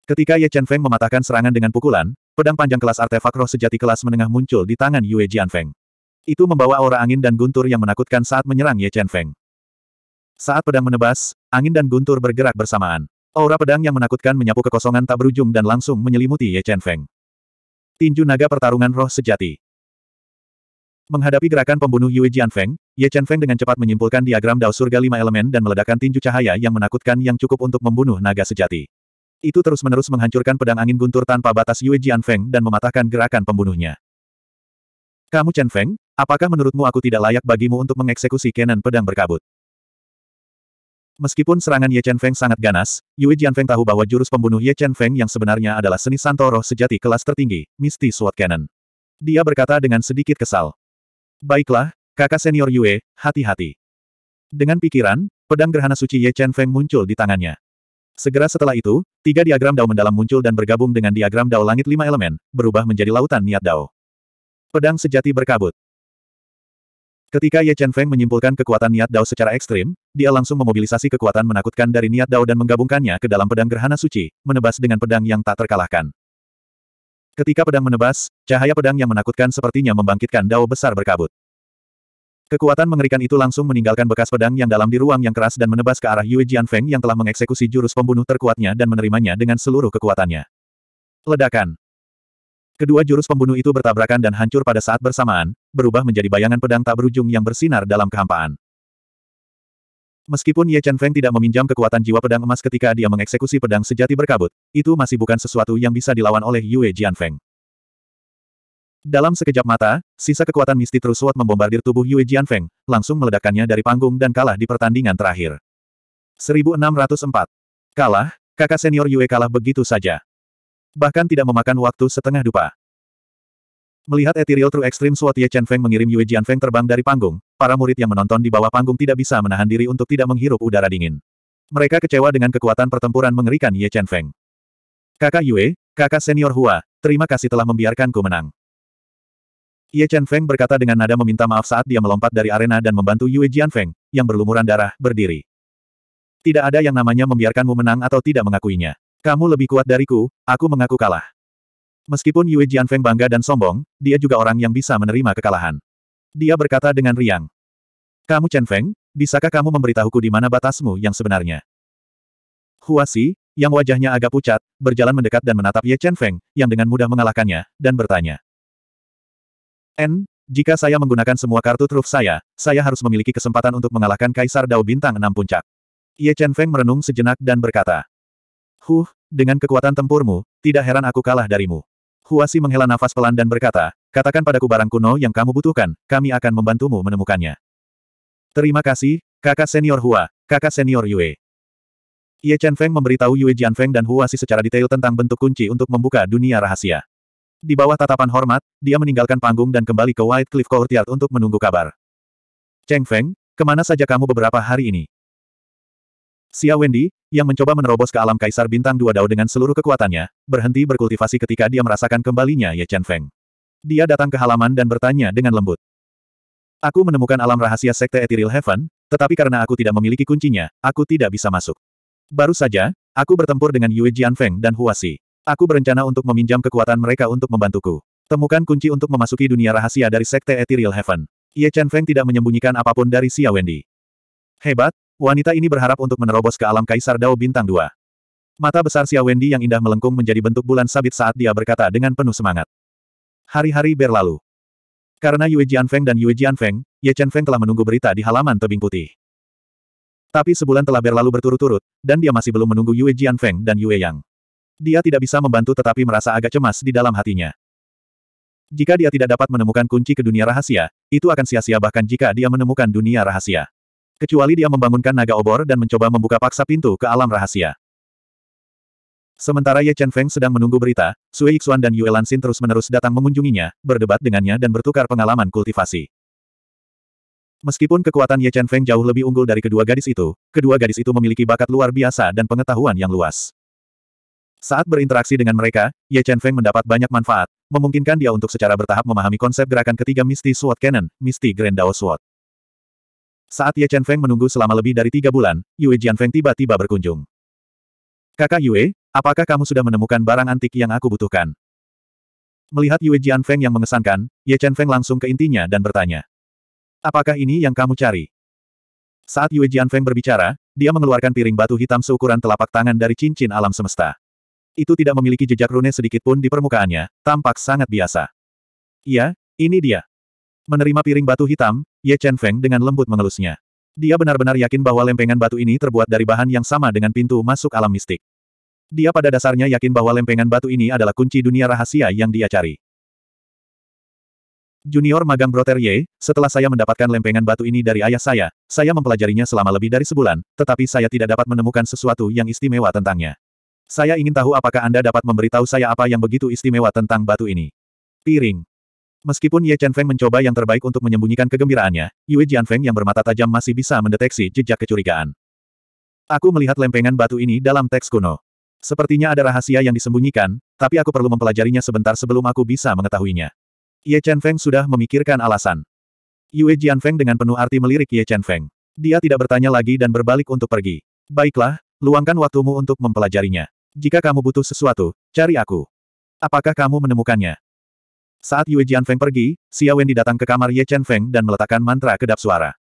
Ketika Ye Chen Feng mematahkan serangan dengan pukulan, Pedang panjang kelas artefak roh sejati kelas menengah muncul di tangan Yue Jianfeng. Itu membawa aura angin dan guntur yang menakutkan saat menyerang Ye Chen Feng. Saat pedang menebas, angin dan guntur bergerak bersamaan. Aura pedang yang menakutkan menyapu kekosongan tak berujung dan langsung menyelimuti Ye Chen Feng. Tinju naga pertarungan roh sejati. Menghadapi gerakan pembunuh Yue Jianfeng, Ye Chen Feng dengan cepat menyimpulkan diagram dao surga lima elemen dan meledakkan tinju cahaya yang menakutkan yang cukup untuk membunuh naga sejati. Itu terus-menerus menghancurkan pedang angin guntur tanpa batas Yue Jianfeng dan mematahkan gerakan pembunuhnya. Kamu Chen Feng, apakah menurutmu aku tidak layak bagimu untuk mengeksekusi Kenan pedang berkabut? Meskipun serangan Ye Chen Feng sangat ganas, Yue Jianfeng tahu bahwa jurus pembunuh Ye Chen Feng yang sebenarnya adalah seni santoro sejati kelas tertinggi, Misty Sword Cannon. Dia berkata dengan sedikit kesal. Baiklah, kakak senior Yue, hati-hati. Dengan pikiran, pedang gerhana suci Ye Chen Feng muncul di tangannya. Segera setelah itu, tiga diagram Dao mendalam muncul dan bergabung dengan diagram Dao langit lima elemen, berubah menjadi lautan niat Dao. Pedang sejati berkabut. Ketika Ye Chen Feng menyimpulkan kekuatan niat Dao secara ekstrim, dia langsung memobilisasi kekuatan menakutkan dari niat Dao dan menggabungkannya ke dalam pedang gerhana suci, menebas dengan pedang yang tak terkalahkan. Ketika pedang menebas, cahaya pedang yang menakutkan sepertinya membangkitkan Dao besar berkabut. Kekuatan mengerikan itu langsung meninggalkan bekas pedang yang dalam di ruang yang keras dan menebas ke arah Yue Jianfeng yang telah mengeksekusi jurus pembunuh terkuatnya dan menerimanya dengan seluruh kekuatannya. Ledakan. Kedua jurus pembunuh itu bertabrakan dan hancur pada saat bersamaan, berubah menjadi bayangan pedang tak berujung yang bersinar dalam kehampaan. Meskipun Ye Chen Feng tidak meminjam kekuatan jiwa pedang emas ketika dia mengeksekusi pedang sejati berkabut, itu masih bukan sesuatu yang bisa dilawan oleh Yue Jianfeng. Dalam sekejap mata, sisa kekuatan Misty True Sword membombardir tubuh Yue Jianfeng, langsung meledakkannya dari panggung dan kalah di pertandingan terakhir. 1604. Kalah, kakak senior Yue kalah begitu saja. Bahkan tidak memakan waktu setengah dupa. Melihat Ethereal True Extreme Sword Ye Chen Feng mengirim Yue Jianfeng terbang dari panggung, para murid yang menonton di bawah panggung tidak bisa menahan diri untuk tidak menghirup udara dingin. Mereka kecewa dengan kekuatan pertempuran mengerikan Ye Chen Feng. Kakak Yue, kakak senior Hua, terima kasih telah membiarkanku menang. Ye Chen Feng berkata dengan nada meminta maaf saat dia melompat dari arena dan membantu Yue Jianfeng, yang berlumuran darah, berdiri. Tidak ada yang namanya membiarkanmu menang atau tidak mengakuinya. Kamu lebih kuat dariku, aku mengaku kalah. Meskipun Yue Jianfeng bangga dan sombong, dia juga orang yang bisa menerima kekalahan. Dia berkata dengan riang. Kamu Chen Feng, bisakah kamu memberitahuku di mana batasmu yang sebenarnya? Huasi, yang wajahnya agak pucat, berjalan mendekat dan menatap Ye Chen Feng, yang dengan mudah mengalahkannya, dan bertanya. N, Jika saya menggunakan semua kartu truf saya, saya harus memiliki kesempatan untuk mengalahkan Kaisar Dao Bintang Enam Puncak. Ye Chen Feng merenung sejenak dan berkata, Huh, dengan kekuatan tempurmu, tidak heran aku kalah darimu. Huasi menghela nafas pelan dan berkata, katakan padaku barang kuno yang kamu butuhkan, kami akan membantumu menemukannya. Terima kasih, kakak senior Hua, kakak senior Yue. Ye Chen Feng memberitahu Yue Jianfeng dan Huasi secara detail tentang bentuk kunci untuk membuka dunia rahasia. Di bawah tatapan hormat, dia meninggalkan panggung dan kembali ke White Cliff Courtyard untuk menunggu kabar. Cheng Feng, ke mana saja kamu beberapa hari ini? Xia Wendy, yang mencoba menerobos ke alam Kaisar Bintang Dua Dao dengan seluruh kekuatannya, berhenti berkultivasi ketika dia merasakan kembalinya Ye Chen Feng. Dia datang ke halaman dan bertanya dengan lembut. Aku menemukan alam rahasia Sekte Ethereal Heaven, tetapi karena aku tidak memiliki kuncinya, aku tidak bisa masuk. Baru saja, aku bertempur dengan Yue Jianfeng dan Huasi. Aku berencana untuk meminjam kekuatan mereka untuk membantuku. Temukan kunci untuk memasuki dunia rahasia dari Sekte Ethereal Heaven. Ye Chen Feng tidak menyembunyikan apa pun dari Xia Wendy. Hebat, wanita ini berharap untuk menerobos ke alam Kaisar Dao Bintang 2. Mata besar Xia Wendy yang indah melengkung menjadi bentuk bulan sabit saat dia berkata dengan penuh semangat. Hari-hari berlalu. Karena Yue Jianfeng dan Yue Jianfeng, Ye Chen Feng telah menunggu berita di halaman tebing putih. Tapi sebulan telah berlalu berturut-turut, dan dia masih belum menunggu Yue Jianfeng dan Yue Yang. Dia tidak bisa membantu tetapi merasa agak cemas di dalam hatinya. Jika dia tidak dapat menemukan kunci ke dunia rahasia, itu akan sia-sia bahkan jika dia menemukan dunia rahasia. Kecuali dia membangunkan naga obor dan mencoba membuka paksa pintu ke alam rahasia. Sementara Ye Chen Feng sedang menunggu berita, Sui Yixuan dan Yue Lanxin terus-menerus datang mengunjunginya, berdebat dengannya dan bertukar pengalaman kultivasi. Meskipun kekuatan Ye Chen Feng jauh lebih unggul dari kedua gadis itu, kedua gadis itu memiliki bakat luar biasa dan pengetahuan yang luas. Saat berinteraksi dengan mereka, Ye Chen Feng mendapat banyak manfaat, memungkinkan dia untuk secara bertahap memahami konsep gerakan ketiga Misty Sword Cannon, Misty Grand Dao Sword. Saat Ye Chen Feng menunggu selama lebih dari tiga bulan, Yue Jianfeng tiba-tiba berkunjung. Kakak Yue, apakah kamu sudah menemukan barang antik yang aku butuhkan? Melihat Yue Jianfeng yang mengesankan, Ye Chen Feng langsung ke intinya dan bertanya. Apakah ini yang kamu cari? Saat Yue Jianfeng berbicara, dia mengeluarkan piring batu hitam seukuran telapak tangan dari cincin alam semesta. Itu tidak memiliki jejak rune sedikit pun di permukaannya, tampak sangat biasa. Iya, ini dia. Menerima piring batu hitam, Ye Chen Feng dengan lembut mengelusnya. Dia benar-benar yakin bahwa lempengan batu ini terbuat dari bahan yang sama dengan pintu masuk alam mistik. Dia pada dasarnya yakin bahwa lempengan batu ini adalah kunci dunia rahasia yang dia cari. Junior magang Broter Ye, setelah saya mendapatkan lempengan batu ini dari ayah saya, saya mempelajarinya selama lebih dari sebulan, tetapi saya tidak dapat menemukan sesuatu yang istimewa tentangnya. Saya ingin tahu apakah Anda dapat memberitahu saya apa yang begitu istimewa tentang batu ini. Piring. Meskipun Ye Chen Feng mencoba yang terbaik untuk menyembunyikan kegembiraannya, Yue Jianfeng yang bermata tajam masih bisa mendeteksi jejak kecurigaan. Aku melihat lempengan batu ini dalam teks kuno. Sepertinya ada rahasia yang disembunyikan, tapi aku perlu mempelajarinya sebentar sebelum aku bisa mengetahuinya. Ye Chen Feng sudah memikirkan alasan. Yue Jianfeng dengan penuh arti melirik Ye Chen Feng. Dia tidak bertanya lagi dan berbalik untuk pergi. Baiklah, luangkan waktumu untuk mempelajarinya. Jika kamu butuh sesuatu, cari aku. Apakah kamu menemukannya? Saat Yue Jianfeng pergi, Xia Wendy datang ke kamar Ye Chen Feng dan meletakkan mantra kedap suara.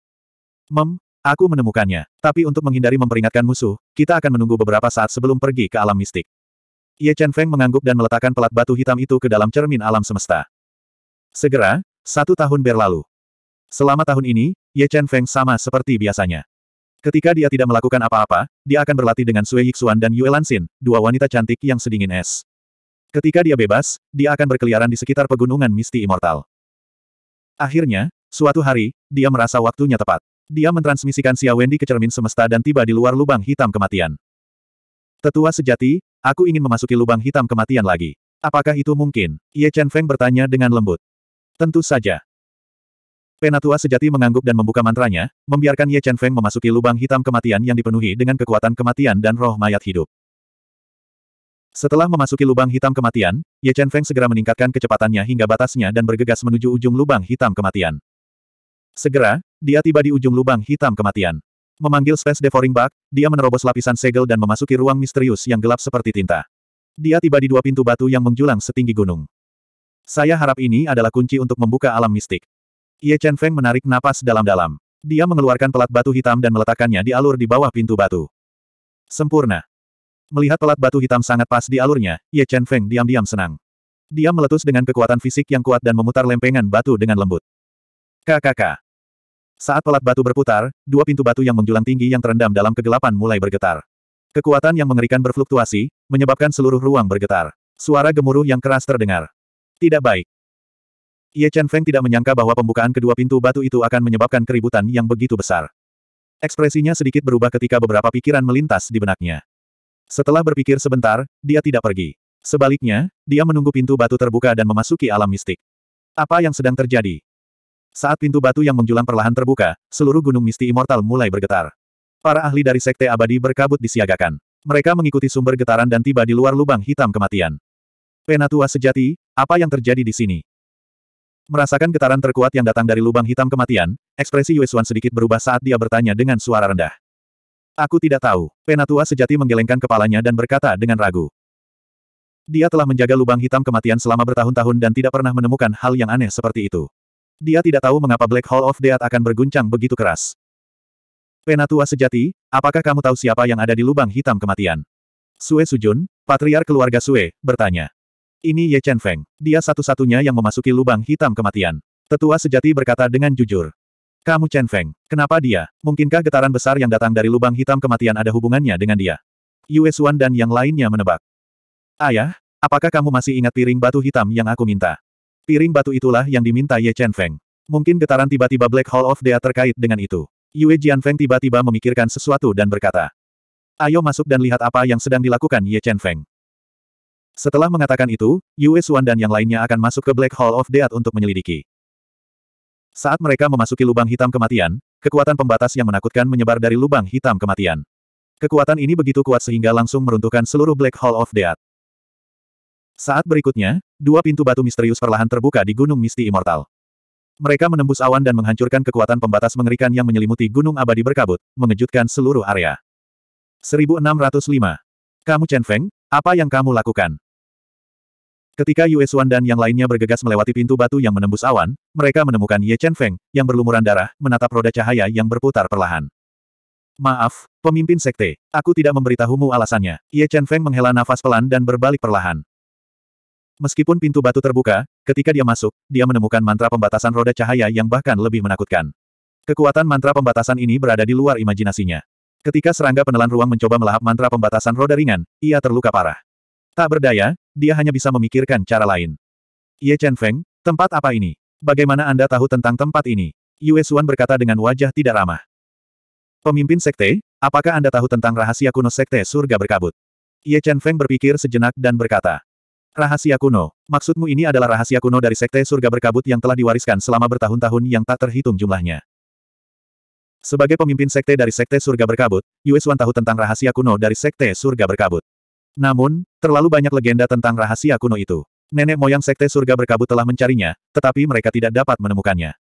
Mem, aku menemukannya. Tapi untuk menghindari memperingatkan musuh, kita akan menunggu beberapa saat sebelum pergi ke alam mistik. Ye Chen Feng mengangguk dan meletakkan pelat batu hitam itu ke dalam cermin alam semesta. Segera, satu tahun berlalu. Selama tahun ini, Ye Chen Feng sama seperti biasanya. Ketika dia tidak melakukan apa-apa, dia akan berlatih dengan Sui Yixuan dan Yue Lanxin, dua wanita cantik yang sedingin es. Ketika dia bebas, dia akan berkeliaran di sekitar pegunungan Misti Immortal. Akhirnya, suatu hari, dia merasa waktunya tepat. Dia mentransmisikan Xia Wendy ke cermin semesta dan tiba di luar lubang hitam kematian. Tetua sejati, aku ingin memasuki lubang hitam kematian lagi. Apakah itu mungkin? Ye Chen Feng bertanya dengan lembut. Tentu saja. Penatua sejati mengangguk dan membuka mantranya, membiarkan Ye Chen Feng memasuki lubang hitam kematian yang dipenuhi dengan kekuatan kematian dan roh mayat hidup. Setelah memasuki lubang hitam kematian, Ye Chen Feng segera meningkatkan kecepatannya hingga batasnya dan bergegas menuju ujung lubang hitam kematian. Segera, dia tiba di ujung lubang hitam kematian. Memanggil Space Devouring Bug, dia menerobos lapisan segel dan memasuki ruang misterius yang gelap seperti tinta. Dia tiba di dua pintu batu yang menjulang setinggi gunung. Saya harap ini adalah kunci untuk membuka alam mistik. Ye Chen Feng menarik napas dalam-dalam. Dia mengeluarkan pelat batu hitam dan meletakkannya di alur di bawah pintu batu. Sempurna. Melihat pelat batu hitam sangat pas di alurnya, Ye Chen Feng diam-diam senang. Dia meletus dengan kekuatan fisik yang kuat dan memutar lempengan batu dengan lembut. KKK. Saat pelat batu berputar, dua pintu batu yang menjulang tinggi yang terendam dalam kegelapan mulai bergetar. Kekuatan yang mengerikan berfluktuasi, menyebabkan seluruh ruang bergetar. Suara gemuruh yang keras terdengar. Tidak baik. Ye Chen Feng tidak menyangka bahwa pembukaan kedua pintu batu itu akan menyebabkan keributan yang begitu besar. Ekspresinya sedikit berubah ketika beberapa pikiran melintas di benaknya. Setelah berpikir sebentar, dia tidak pergi. Sebaliknya, dia menunggu pintu batu terbuka dan memasuki alam mistik. Apa yang sedang terjadi? Saat pintu batu yang menjulang perlahan terbuka, seluruh gunung misti immortal mulai bergetar. Para ahli dari Sekte Abadi berkabut disiagakan. Mereka mengikuti sumber getaran dan tiba di luar lubang hitam kematian. Penatua sejati, apa yang terjadi di sini? Merasakan getaran terkuat yang datang dari lubang hitam kematian, ekspresi Yuesuan sedikit berubah saat dia bertanya dengan suara rendah. Aku tidak tahu. Penatua sejati menggelengkan kepalanya dan berkata dengan ragu. Dia telah menjaga lubang hitam kematian selama bertahun-tahun dan tidak pernah menemukan hal yang aneh seperti itu. Dia tidak tahu mengapa Black Hall of Death akan berguncang begitu keras. Penatua sejati, apakah kamu tahu siapa yang ada di lubang hitam kematian? Sue Sujun, patriar keluarga Sue, bertanya. Ini Ye Chen Feng. Dia satu-satunya yang memasuki lubang hitam kematian. Tetua sejati berkata dengan jujur. Kamu Chen Feng, kenapa dia? Mungkinkah getaran besar yang datang dari lubang hitam kematian ada hubungannya dengan dia? Yue Xuan dan yang lainnya menebak. Ayah, apakah kamu masih ingat piring batu hitam yang aku minta? Piring batu itulah yang diminta Ye Chen Feng. Mungkin getaran tiba-tiba Black Hall of Dea terkait dengan itu. Yue Jianfeng tiba-tiba memikirkan sesuatu dan berkata. Ayo masuk dan lihat apa yang sedang dilakukan Ye Chen Feng. Setelah mengatakan itu, Yue Xuan dan yang lainnya akan masuk ke Black Hall of Death untuk menyelidiki. Saat mereka memasuki lubang hitam kematian, kekuatan pembatas yang menakutkan menyebar dari lubang hitam kematian. Kekuatan ini begitu kuat sehingga langsung meruntuhkan seluruh Black Hall of Death. Saat berikutnya, dua pintu batu misterius perlahan terbuka di Gunung Misti Immortal. Mereka menembus awan dan menghancurkan kekuatan pembatas mengerikan yang menyelimuti Gunung Abadi Berkabut, mengejutkan seluruh area. 1605. Kamu Chen Feng, apa yang kamu lakukan? Ketika Yue Xuan dan yang lainnya bergegas melewati pintu batu yang menembus awan, mereka menemukan Ye Chen Feng, yang berlumuran darah, menatap roda cahaya yang berputar perlahan. Maaf, pemimpin sekte, aku tidak memberitahumu alasannya. Ye Chen Feng menghela nafas pelan dan berbalik perlahan. Meskipun pintu batu terbuka, ketika dia masuk, dia menemukan mantra pembatasan roda cahaya yang bahkan lebih menakutkan. Kekuatan mantra pembatasan ini berada di luar imajinasinya. Ketika serangga penelan ruang mencoba melahap mantra pembatasan roda ringan, ia terluka parah. Tak berdaya, dia hanya bisa memikirkan cara lain. Ye Chen Feng, tempat apa ini? Bagaimana Anda tahu tentang tempat ini? Yue Xuan berkata dengan wajah tidak ramah. Pemimpin sekte, apakah Anda tahu tentang rahasia kuno sekte surga berkabut? Ye Chen Feng berpikir sejenak dan berkata, Rahasia kuno. Maksudmu ini adalah rahasia kuno dari Sekte Surga Berkabut yang telah diwariskan selama bertahun-tahun yang tak terhitung jumlahnya. Sebagai pemimpin Sekte dari Sekte Surga Berkabut, Yue Xuan tahu tentang rahasia kuno dari Sekte Surga Berkabut. Namun, terlalu banyak legenda tentang rahasia kuno itu. Nenek moyang Sekte Surga Berkabut telah mencarinya, tetapi mereka tidak dapat menemukannya.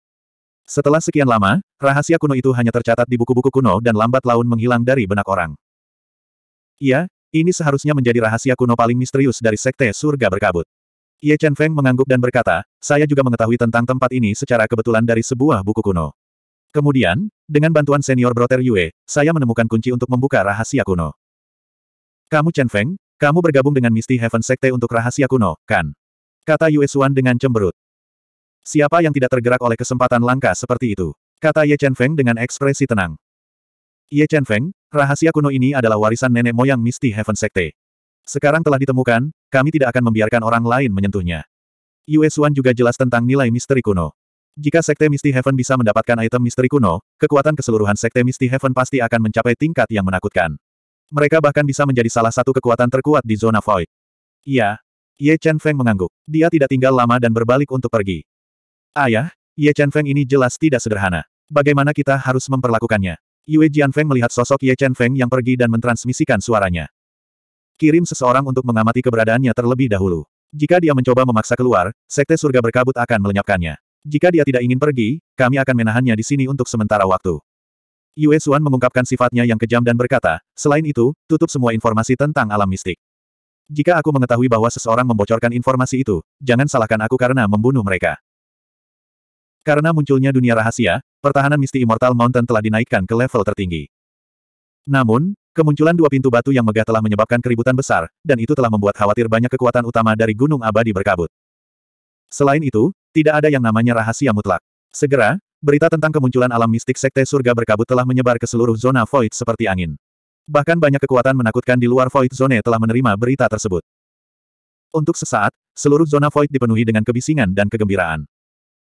Setelah sekian lama, rahasia kuno itu hanya tercatat di buku-buku kuno dan lambat laun menghilang dari benak orang. Iya, ini seharusnya menjadi rahasia kuno paling misterius dari Sekte Surga Berkabut. Ye Chen Feng mengangguk dan berkata, saya juga mengetahui tentang tempat ini secara kebetulan dari sebuah buku kuno. Kemudian, dengan bantuan senior Broter Yue, saya menemukan kunci untuk membuka rahasia kuno. Kamu Chen Feng, kamu bergabung dengan Misty Heaven Sekte untuk rahasia kuno, kan? Kata Yue Xuan dengan cemberut. Siapa yang tidak tergerak oleh kesempatan langka seperti itu? Kata Ye Chen Feng dengan ekspresi tenang. Ye Chen Feng, rahasia kuno ini adalah warisan nenek moyang Misty Heaven Sekte. Sekarang telah ditemukan, kami tidak akan membiarkan orang lain menyentuhnya. Yue Xuan juga jelas tentang nilai misteri kuno. Jika Sekte Misty Heaven bisa mendapatkan item misteri kuno, kekuatan keseluruhan Sekte Misty Heaven pasti akan mencapai tingkat yang menakutkan. Mereka bahkan bisa menjadi salah satu kekuatan terkuat di zona Void. Iya. Ye Chen Feng mengangguk. Dia tidak tinggal lama dan berbalik untuk pergi. Ayah, Ye Chen Feng ini jelas tidak sederhana. Bagaimana kita harus memperlakukannya? Yue Jianfeng melihat sosok Ye Chen Feng yang pergi dan mentransmisikan suaranya. Kirim seseorang untuk mengamati keberadaannya terlebih dahulu. Jika dia mencoba memaksa keluar, Sekte Surga Berkabut akan melenyapkannya. Jika dia tidak ingin pergi, kami akan menahannya di sini untuk sementara waktu. Yue Xuan mengungkapkan sifatnya yang kejam dan berkata, selain itu, tutup semua informasi tentang alam mistik. Jika aku mengetahui bahwa seseorang membocorkan informasi itu, jangan salahkan aku karena membunuh mereka. Karena munculnya dunia rahasia, pertahanan Misti Immortal Mountain telah dinaikkan ke level tertinggi. Namun, kemunculan dua pintu batu yang megah telah menyebabkan keributan besar, dan itu telah membuat khawatir banyak kekuatan utama dari Gunung Abadi berkabut. Selain itu, tidak ada yang namanya rahasia mutlak. Segera, berita tentang kemunculan alam mistik Sekte Surga Berkabut telah menyebar ke seluruh zona Void seperti angin. Bahkan banyak kekuatan menakutkan di luar Void Zone telah menerima berita tersebut. Untuk sesaat, seluruh zona Void dipenuhi dengan kebisingan dan kegembiraan.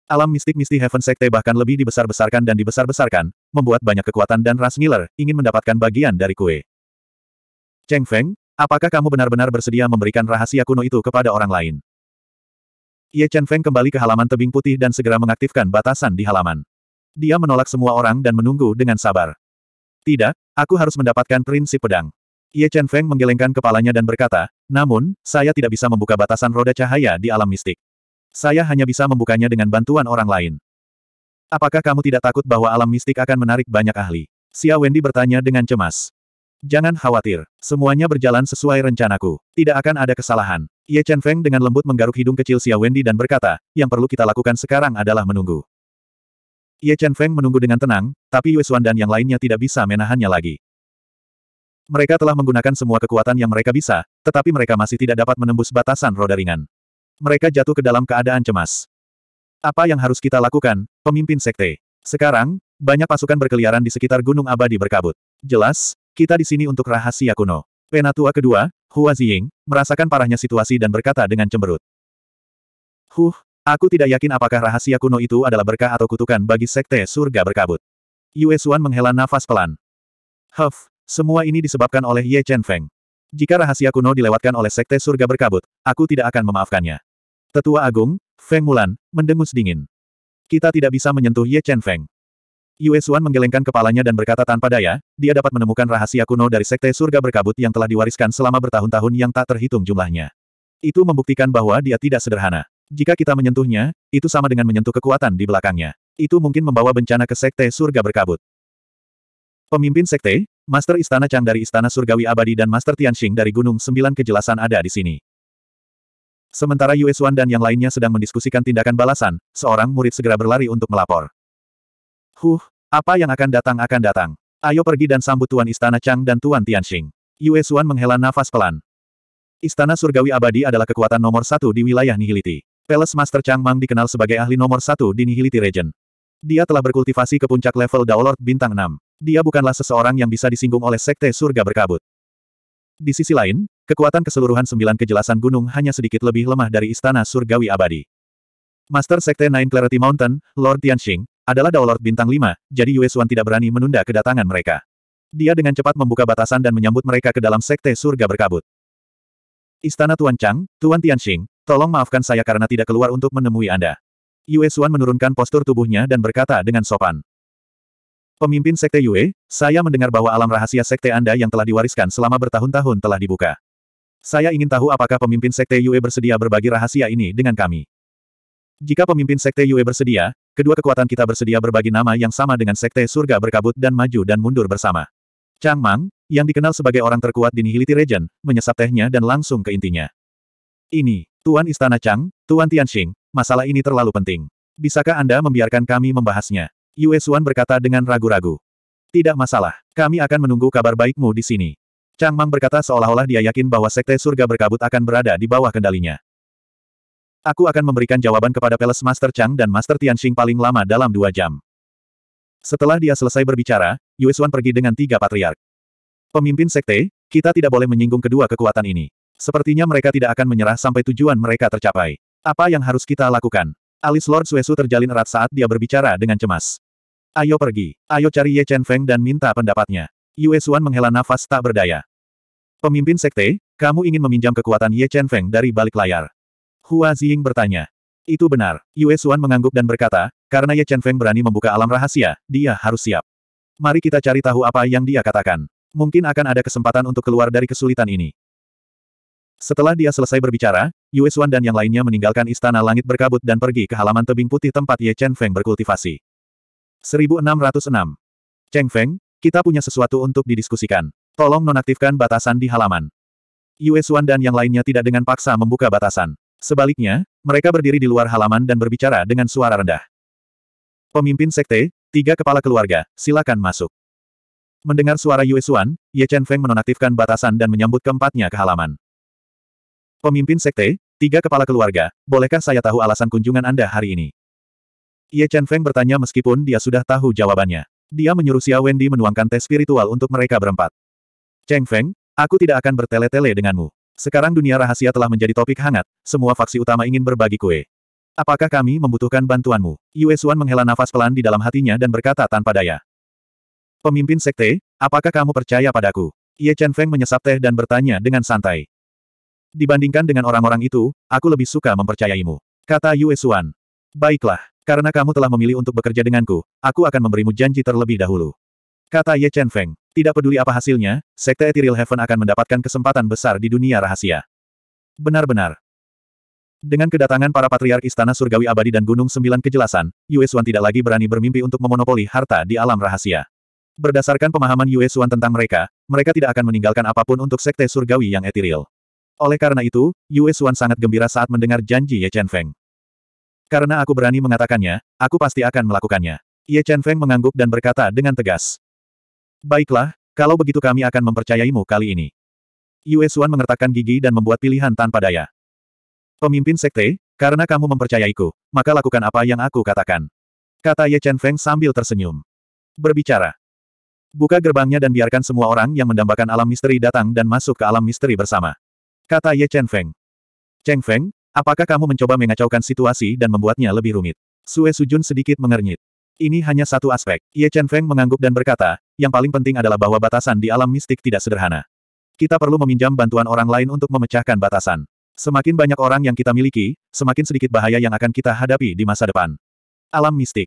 Alam mistik Misty Heaven Sekte bahkan lebih dibesar-besarkan dan dibesar-besarkan, membuat banyak kekuatan dan ras ngiler ingin mendapatkan bagian dari kue. Cheng Feng, apakah kamu benar-benar bersedia memberikan rahasia kuno itu kepada orang lain? Ye Chen Feng kembali ke halaman tebing putih dan segera mengaktifkan batasan di halaman. Dia menolak semua orang dan menunggu dengan sabar. Tidak, aku harus mendapatkan prinsip pedang. Ye Chen Feng menggelengkan kepalanya dan berkata, namun, saya tidak bisa membuka batasan roda cahaya di alam mistik. Saya hanya bisa membukanya dengan bantuan orang lain. Apakah kamu tidak takut bahwa alam mistik akan menarik banyak ahli? Xia Wendy bertanya dengan cemas. Jangan khawatir, semuanya berjalan sesuai rencanaku. Tidak akan ada kesalahan. Ye Chen Feng dengan lembut menggaruk hidung kecil Xia Wendy dan berkata, yang perlu kita lakukan sekarang adalah menunggu. Ye Chen Feng menunggu dengan tenang, tapi Yue Xuan dan yang lainnya tidak bisa menahannya lagi. Mereka telah menggunakan semua kekuatan yang mereka bisa, tetapi mereka masih tidak dapat menembus batasan roda ringan. Mereka jatuh ke dalam keadaan cemas. Apa yang harus kita lakukan, pemimpin sekte? Sekarang, banyak pasukan berkeliaran di sekitar Gunung Abadi berkabut. Jelas, kita di sini untuk rahasia kuno. Penatua kedua, Hua Ziying, merasakan parahnya situasi dan berkata dengan cemberut. Huh, aku tidak yakin apakah rahasia kuno itu adalah berkah atau kutukan bagi sekte surga berkabut. Yue Xuan menghela nafas pelan. Huff, semua ini disebabkan oleh Ye Chen Feng. Jika rahasia kuno dilewatkan oleh sekte surga berkabut, aku tidak akan memaafkannya. Tetua Agung, Feng Mulan, mendengus dingin. Kita tidak bisa menyentuh Ye Chen Feng. Yue Xuan menggelengkan kepalanya dan berkata tanpa daya, dia dapat menemukan rahasia kuno dari Sekte Surga Berkabut yang telah diwariskan selama bertahun-tahun yang tak terhitung jumlahnya. Itu membuktikan bahwa dia tidak sederhana. Jika kita menyentuhnya, itu sama dengan menyentuh kekuatan di belakangnya. Itu mungkin membawa bencana ke Sekte Surga Berkabut. Pemimpin Sekte, Master Istana Chang dari Istana Surgawi Abadi dan Master Tianxing dari Gunung Sembilan Kejelasan ada di sini. Sementara Yue Xuan dan yang lainnya sedang mendiskusikan tindakan balasan, seorang murid segera berlari untuk melapor. Huh, apa yang akan datang akan datang. Ayo pergi dan sambut Tuan Istana Chang dan Tuan Tianxing. Yue Xuan menghela nafas pelan. Istana Surgawi Abadi adalah kekuatan nomor satu di wilayah Nihility. Palace Master Chang Mang dikenal sebagai ahli nomor satu di Nihility Region. Dia telah berkultivasi ke puncak level Daolord Bintang 6. Dia bukanlah seseorang yang bisa disinggung oleh Sekte Surga Berkabut. Di sisi lain, kekuatan keseluruhan sembilan kejelasan gunung hanya sedikit lebih lemah dari Istana Surgawi Abadi. Master Sekte Nine Clarity Mountain, Lord Tianxing, adalah Daolord Bintang 5, jadi Yue Xuan tidak berani menunda kedatangan mereka. Dia dengan cepat membuka batasan dan menyambut mereka ke dalam sekte surga berkabut. Istana Tuan Chang, Tuan Tianxing, tolong maafkan saya karena tidak keluar untuk menemui Anda. Yue Xuan menurunkan postur tubuhnya dan berkata dengan sopan. Pemimpin Sekte Yue, saya mendengar bahwa alam rahasia Sekte Anda yang telah diwariskan selama bertahun-tahun telah dibuka. Saya ingin tahu apakah pemimpin Sekte Yue bersedia berbagi rahasia ini dengan kami. Jika pemimpin Sekte Yue bersedia, kedua kekuatan kita bersedia berbagi nama yang sama dengan Sekte Surga berkabut dan maju dan mundur bersama. Chang Mang, yang dikenal sebagai orang terkuat di Nihility Region, menyesap tehnya dan langsung ke intinya. Ini, Tuan Istana Chang, Tuan Tianxing, masalah ini terlalu penting. Bisakah Anda membiarkan kami membahasnya? Yue Xuan berkata dengan ragu-ragu. Tidak masalah, kami akan menunggu kabar baikmu di sini. Chang Mang berkata seolah-olah dia yakin bahwa Sekte Surga Berkabut akan berada di bawah kendalinya. Aku akan memberikan jawaban kepada Palace Master Chang dan Master Tianxing paling lama dalam dua jam. Setelah dia selesai berbicara, Yue Xuan pergi dengan tiga patriark. Pemimpin sekte, kita tidak boleh menyinggung kedua kekuatan ini. Sepertinya mereka tidak akan menyerah sampai tujuan mereka tercapai. Apa yang harus kita lakukan? Alis Lord Suesu terjalin erat saat dia berbicara dengan cemas. Ayo pergi, ayo cari Ye Chen Feng dan minta pendapatnya. Yue Xuan menghela nafas tak berdaya. Pemimpin sekte, kamu ingin meminjam kekuatan Ye Chen Feng dari balik layar. Hua Ziying bertanya. Itu benar. Yue Xuan mengangguk dan berkata, karena Ye Chen Feng berani membuka alam rahasia, dia harus siap. Mari kita cari tahu apa yang dia katakan. Mungkin akan ada kesempatan untuk keluar dari kesulitan ini. Setelah dia selesai berbicara, Yue Xuan dan yang lainnya meninggalkan istana langit berkabut dan pergi ke halaman tebing putih tempat Ye Chen Feng berkultivasi. 1606. Cheng Feng, kita punya sesuatu untuk didiskusikan. Tolong nonaktifkan batasan di halaman. Yue Xuan dan yang lainnya tidak dengan paksa membuka batasan. Sebaliknya, mereka berdiri di luar halaman dan berbicara dengan suara rendah. Pemimpin sekte, tiga kepala keluarga, silakan masuk. Mendengar suara Yue Xuan, Ye Chen Feng menonaktifkan batasan dan menyambut keempatnya ke halaman. Pemimpin sekte, tiga kepala keluarga, bolehkah saya tahu alasan kunjungan Anda hari ini? Ye Chen Feng bertanya meskipun dia sudah tahu jawabannya. Dia menyuruh Xia Wendy menuangkan tes spiritual untuk mereka berempat. Cheng Feng, aku tidak akan bertele-tele denganmu. Sekarang dunia rahasia telah menjadi topik hangat, semua faksi utama ingin berbagi kue. Apakah kami membutuhkan bantuanmu? Yue Xuan menghela nafas pelan di dalam hatinya dan berkata tanpa daya. Pemimpin sekte, apakah kamu percaya padaku? Ye Chen Feng menyesap teh dan bertanya dengan santai. Dibandingkan dengan orang-orang itu, aku lebih suka mempercayaimu. Kata Yue Xuan. Baiklah, karena kamu telah memilih untuk bekerja denganku, aku akan memberimu janji terlebih dahulu. Kata Ye Chen Feng, tidak peduli apa hasilnya, Sekte Ethereal Heaven akan mendapatkan kesempatan besar di dunia rahasia. Benar-benar. Dengan kedatangan para patriark Istana Surgawi Abadi dan Gunung Sembilan Kejelasan, Yue Xuan tidak lagi berani bermimpi untuk memonopoli harta di alam rahasia. Berdasarkan pemahaman Yue Xuan tentang mereka, mereka tidak akan meninggalkan apa pun untuk Sekte Surgawi yang ethereal. Oleh karena itu, Yue Xuan sangat gembira saat mendengar janji Ye Chen Feng. Karena aku berani mengatakannya, aku pasti akan melakukannya. Ye Chen Feng mengangguk dan berkata dengan tegas. Baiklah, kalau begitu kami akan mempercayaimu kali ini. Yue Xuan mengertakkan gigi dan membuat pilihan tanpa daya. Pemimpin sekte, karena kamu mempercayaiku, maka lakukan apa yang aku katakan. Kata Ye Chen Feng sambil tersenyum. Berbicara. Buka gerbangnya dan biarkan semua orang yang mendambakan alam misteri datang dan masuk ke alam misteri bersama. Kata Ye Chen Feng. Cheng Feng, Apakah kamu mencoba mengacaukan situasi dan membuatnya lebih rumit? Sue Sujun sedikit mengernyit. Ini hanya satu aspek. Ye Chen Feng mengangguk dan berkata, yang paling penting adalah bahwa batasan di alam mistik tidak sederhana. Kita perlu meminjam bantuan orang lain untuk memecahkan batasan. Semakin banyak orang yang kita miliki, semakin sedikit bahaya yang akan kita hadapi di masa depan. Alam mistik.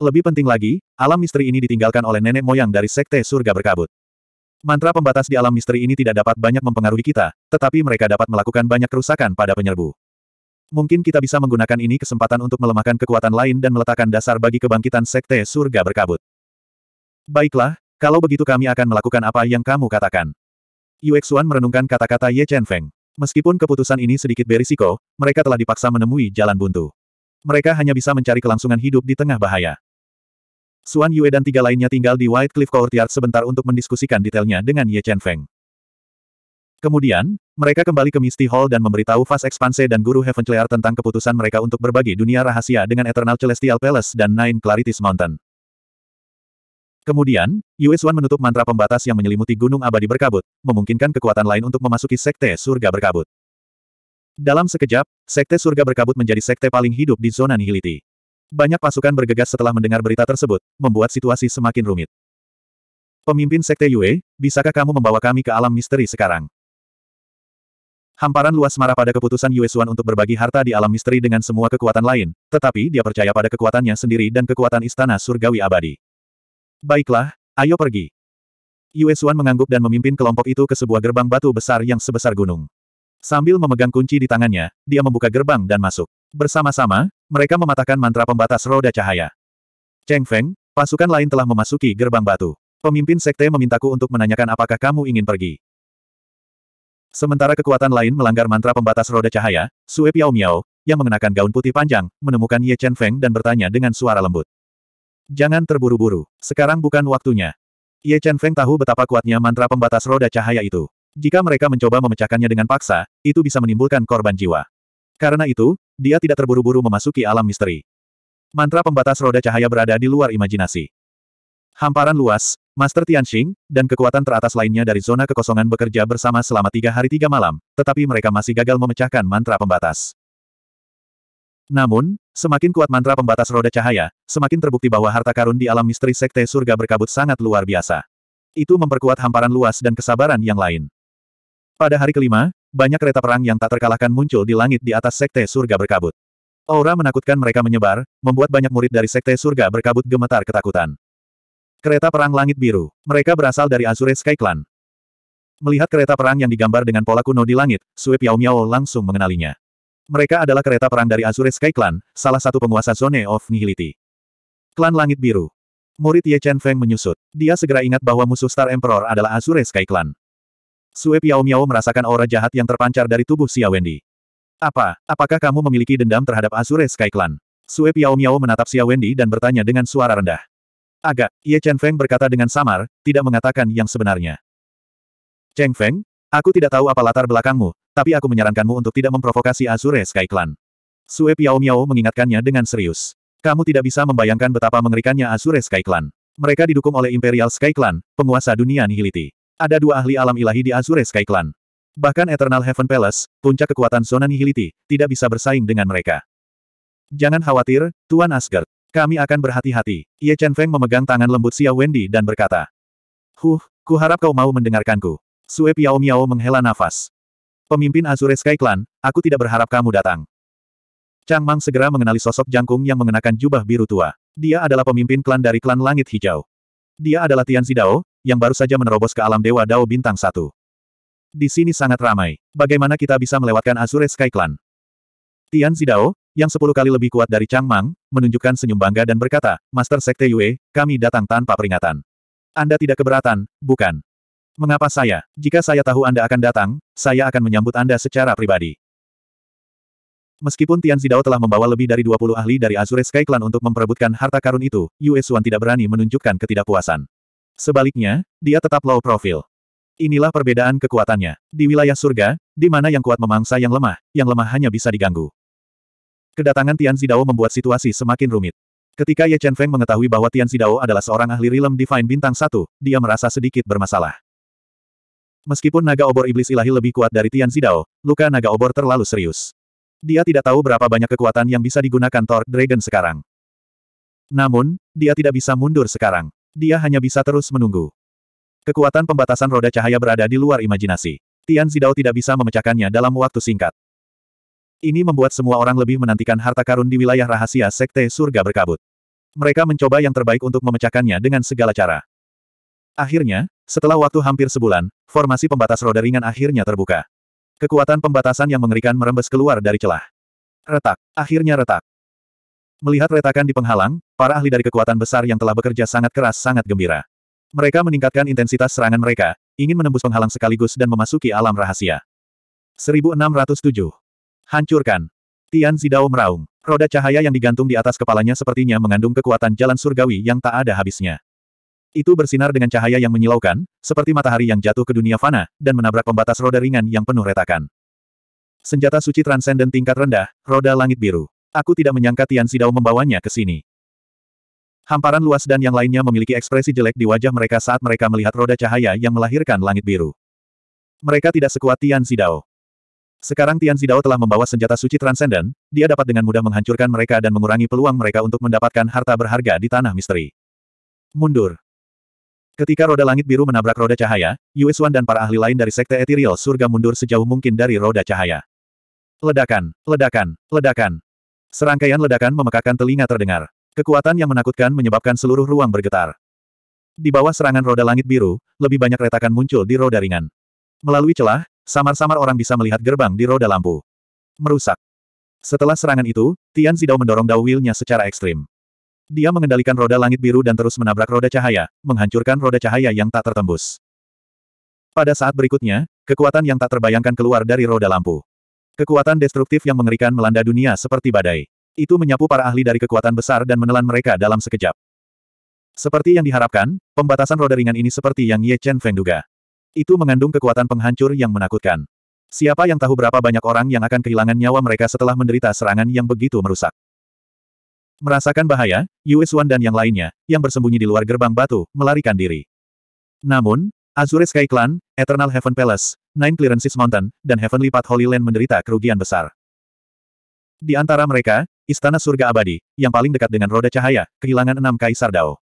Lebih penting lagi, alam misteri ini ditinggalkan oleh nenek moyang dari Sekte Surga Berkabut. Mantra pembatas di alam misteri ini tidak dapat banyak mempengaruhi kita, tetapi mereka dapat melakukan banyak kerusakan pada penyerbu. Mungkin kita bisa menggunakan ini kesempatan untuk melemahkan kekuatan lain dan meletakkan dasar bagi kebangkitan Sekte Surga Berkabut. Baiklah, kalau begitu kami akan melakukan apa yang kamu katakan. Yue Xuan merenungkan kata-kata Ye Chen Feng. Meskipun keputusan ini sedikit berisiko, mereka telah dipaksa menemui jalan buntu. Mereka hanya bisa mencari kelangsungan hidup di tengah bahaya. Suan Yue dan tiga lainnya tinggal di White Cliff Courtyard sebentar untuk mendiskusikan detailnya dengan Ye Chen Feng. Kemudian, mereka kembali ke Misty Hall dan memberitahu Fast Expanse dan Guru Heaven Clear tentang keputusan mereka untuk berbagi dunia rahasia dengan Eternal Celestial Palace dan Nine Clarities Mountain. Kemudian, Yue Xuan menutup mantra pembatas yang menyelimuti Gunung Abadi Berkabut, memungkinkan kekuatan lain untuk memasuki Sekte Surga Berkabut. Dalam sekejap, Sekte Surga Berkabut menjadi sekte paling hidup di zona nihility. Banyak pasukan bergegas setelah mendengar berita tersebut, membuat situasi semakin rumit. Pemimpin Sekte Yue, bisakah kamu membawa kami ke alam misteri sekarang? Hamparan luas marah pada keputusan Yue Xuan untuk berbagi harta di alam misteri dengan semua kekuatan lain, tetapi dia percaya pada kekuatannya sendiri dan kekuatan istana surgawi abadi. Baiklah, ayo pergi. Yue Xuan mengangguk dan memimpin kelompok itu ke sebuah gerbang batu besar yang sebesar gunung. Sambil memegang kunci di tangannya, dia membuka gerbang dan masuk. Bersama-sama, mereka mematahkan mantra pembatas roda cahaya. Cheng Feng, pasukan lain telah memasuki gerbang batu. Pemimpin sekte memintaku untuk menanyakan apakah kamu ingin pergi. Sementara kekuatan lain melanggar mantra pembatas roda cahaya, Sue Piao Miao, yang mengenakan gaun putih panjang, menemukan Ye Chen Feng dan bertanya dengan suara lembut. Jangan terburu-buru, sekarang bukan waktunya. Ye Chen Feng tahu betapa kuatnya mantra pembatas roda cahaya itu. Jika mereka mencoba memecahkannya dengan paksa, itu bisa menimbulkan korban jiwa. Karena itu, dia tidak terburu-buru memasuki alam misteri. Mantra pembatas roda cahaya berada di luar imajinasi. Hamparan luas, Master Tianxing, dan kekuatan teratas lainnya dari zona kekosongan bekerja bersama selama tiga hari tiga malam, tetapi mereka masih gagal memecahkan mantra pembatas. Namun, semakin kuat mantra pembatas roda cahaya, semakin terbukti bahwa harta karun di alam misteri Sekte Surga berkabut sangat luar biasa. Itu memperkuat hamparan luas dan kesabaran yang lain. Pada hari kelima, banyak kereta perang yang tak terkalahkan muncul di langit di atas Sekte Surga Berkabut. Aura menakutkan mereka menyebar, membuat banyak murid dari Sekte Surga Berkabut gemetar ketakutan. Kereta perang langit biru. Mereka berasal dari Azure Sky Clan. Melihat kereta perang yang digambar dengan pola kuno di langit, Sue Piao Miao langsung mengenalinya. Mereka adalah kereta perang dari Azure Sky Clan, salah satu penguasa Zone of Nihility. Klan Langit Biru. Murid Ye Chen Feng menyusut. Dia segera ingat bahwa musuh Star Emperor adalah Azure Sky Clan. Sue Piao Miao merasakan aura jahat yang terpancar dari tubuh Xia Wendy. Apa, apakah kamu memiliki dendam terhadap Azure Sky Clan? Sue Piao Miao menatap Xia Wendy dan bertanya dengan suara rendah. Agak, Ye Chen Feng berkata dengan samar, tidak mengatakan yang sebenarnya. Cheng Feng, aku tidak tahu apa latar belakangmu, tapi aku menyarankanmu untuk tidak memprovokasi Azure Sky Clan. Sue Piao Miao mengingatkannya dengan serius. Kamu tidak bisa membayangkan betapa mengerikannya Azure Sky Clan. Mereka didukung oleh Imperial Sky Clan, penguasa dunia nihiliti. Ada dua ahli alam ilahi di Azure Sky Clan. Bahkan Eternal Heaven Palace, puncak kekuatan zona nihiliti, tidak bisa bersaing dengan mereka. Jangan khawatir, Tuan Asgard. Kami akan berhati-hati. Ye Chen Feng memegang tangan lembut Xia Wendy dan berkata. Huh, kuharap kau mau mendengarkanku. Sue Piao Miao menghela nafas. Pemimpin Azure Sky Clan, aku tidak berharap kamu datang. Chang Mang segera mengenali sosok jangkung yang mengenakan jubah biru tua. Dia adalah pemimpin klan dari klan Langit Hijau. Dia adalah Tian Zidao, yang baru saja menerobos ke alam Dewa Dao Bintang Satu. Di sini sangat ramai. Bagaimana kita bisa melewatkan Azure Sky Clan? Tian Zidao, yang sepuluh kali lebih kuat dari Chang Mang, menunjukkan senyum bangga dan berkata, Master Sekte Yue, kami datang tanpa peringatan. Anda tidak keberatan, bukan? Mengapa saya? Jika saya tahu Anda akan datang, saya akan menyambut Anda secara pribadi. Meskipun Tian Zidao telah membawa lebih dari 20 ahli dari Azure Sky Clan untuk memperebutkan harta karun itu, Yue Xuan tidak berani menunjukkan ketidakpuasan. Sebaliknya, dia tetap low profile. Inilah perbedaan kekuatannya. Di wilayah surga, di mana yang kuat memangsa yang lemah, yang lemah hanya bisa diganggu. Kedatangan Tian Zidao membuat situasi semakin rumit. Ketika Ye Chen Feng mengetahui bahwa Tian Zidao adalah seorang ahli Rilem Divine Bintang Satu, dia merasa sedikit bermasalah. Meskipun naga obor iblis ilahi lebih kuat dari Tian Zidao, luka naga obor terlalu serius. Dia tidak tahu berapa banyak kekuatan yang bisa digunakan Thor Dragon sekarang. Namun, dia tidak bisa mundur sekarang. Dia hanya bisa terus menunggu. Kekuatan pembatasan roda cahaya berada di luar imajinasi. Tian Zidao tidak bisa memecahkannya dalam waktu singkat. Ini membuat semua orang lebih menantikan harta karun di wilayah rahasia Sekte Surga Berkabut. Mereka mencoba yang terbaik untuk memecahkannya dengan segala cara. Akhirnya, setelah waktu hampir sebulan, formasi pembatas roda ringan akhirnya terbuka. Kekuatan pembatasan yang mengerikan merembes keluar dari celah. Retak. Akhirnya retak. Melihat retakan di penghalang, para ahli dari kekuatan besar yang telah bekerja sangat keras sangat gembira. Mereka meningkatkan intensitas serangan mereka, ingin menembus penghalang sekaligus dan memasuki alam rahasia. 1607. Hancurkan. Tian Zidao meraung. Roda cahaya yang digantung di atas kepalanya sepertinya mengandung kekuatan jalan surgawi yang tak ada habisnya. Itu bersinar dengan cahaya yang menyilaukan, seperti matahari yang jatuh ke dunia fana, dan menabrak pembatas roda ringan yang penuh retakan. Senjata suci transenden tingkat rendah, roda langit biru. Aku tidak menyangka Tian Sidao membawanya ke sini. Hamparan luas dan yang lainnya memiliki ekspresi jelek di wajah mereka saat mereka melihat roda cahaya yang melahirkan langit biru. Mereka tidak sekuat Tian Sidao. Sekarang Tian Zidao telah membawa senjata suci transenden, dia dapat dengan mudah menghancurkan mereka dan mengurangi peluang mereka untuk mendapatkan harta berharga di tanah misteri. Mundur. Ketika roda langit biru menabrak roda cahaya, Yue Xuan dan para ahli lain dari Sekte Ethereal surga mundur sejauh mungkin dari roda cahaya. Ledakan, ledakan, ledakan. Serangkaian ledakan memekakan telinga terdengar. Kekuatan yang menakutkan menyebabkan seluruh ruang bergetar. Di bawah serangan roda langit biru, lebih banyak retakan muncul di roda ringan. Melalui celah, samar-samar orang bisa melihat gerbang di roda lampu. Merusak. Setelah serangan itu, Tian Zidao mendorong Dao Will-nya secara ekstrim. Dia mengendalikan roda langit biru dan terus menabrak roda cahaya, menghancurkan roda cahaya yang tak tertembus. Pada saat berikutnya, kekuatan yang tak terbayangkan keluar dari roda lampu. Kekuatan destruktif yang mengerikan melanda dunia seperti badai. Itu menyapu para ahli dari kekuatan besar dan menelan mereka dalam sekejap. Seperti yang diharapkan, pembatasan roda ringan ini seperti yang Ye Chen Feng duga. Itu mengandung kekuatan penghancur yang menakutkan. Siapa yang tahu berapa banyak orang yang akan kehilangan nyawa mereka setelah menderita serangan yang begitu merusak. Merasakan bahaya, Yue Xuan dan yang lainnya, yang bersembunyi di luar gerbang batu, melarikan diri. Namun, Azure Sky Clan, Eternal Heaven Palace, Nine Clearances Mountain, dan Heavenly Path Holy Land menderita kerugian besar. Di antara mereka, Istana Surga Abadi, yang paling dekat dengan roda cahaya, kehilangan enam Kaisar Dao.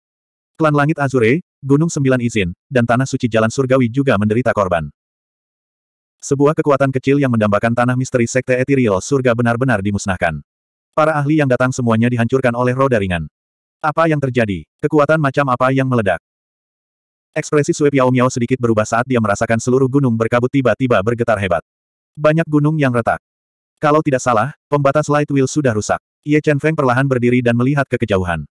Klan Langit Azure, Gunung Sembilan Izin, dan Tanah Suci Jalan Surgawi juga menderita korban. Sebuah kekuatan kecil yang mendambakan tanah misteri Sekte Ethereal Surga benar-benar dimusnahkan. Para ahli yang datang semuanya dihancurkan oleh roda ringan. Apa yang terjadi? Kekuatan macam apa yang meledak? Ekspresi Sue Piao Miao sedikit berubah saat dia merasakan seluruh gunung berkabut tiba-tiba bergetar hebat. Banyak gunung yang retak. Kalau tidak salah, pembatas Light Wheel sudah rusak. Ye Chen Feng perlahan berdiri dan melihat ke kejauhan.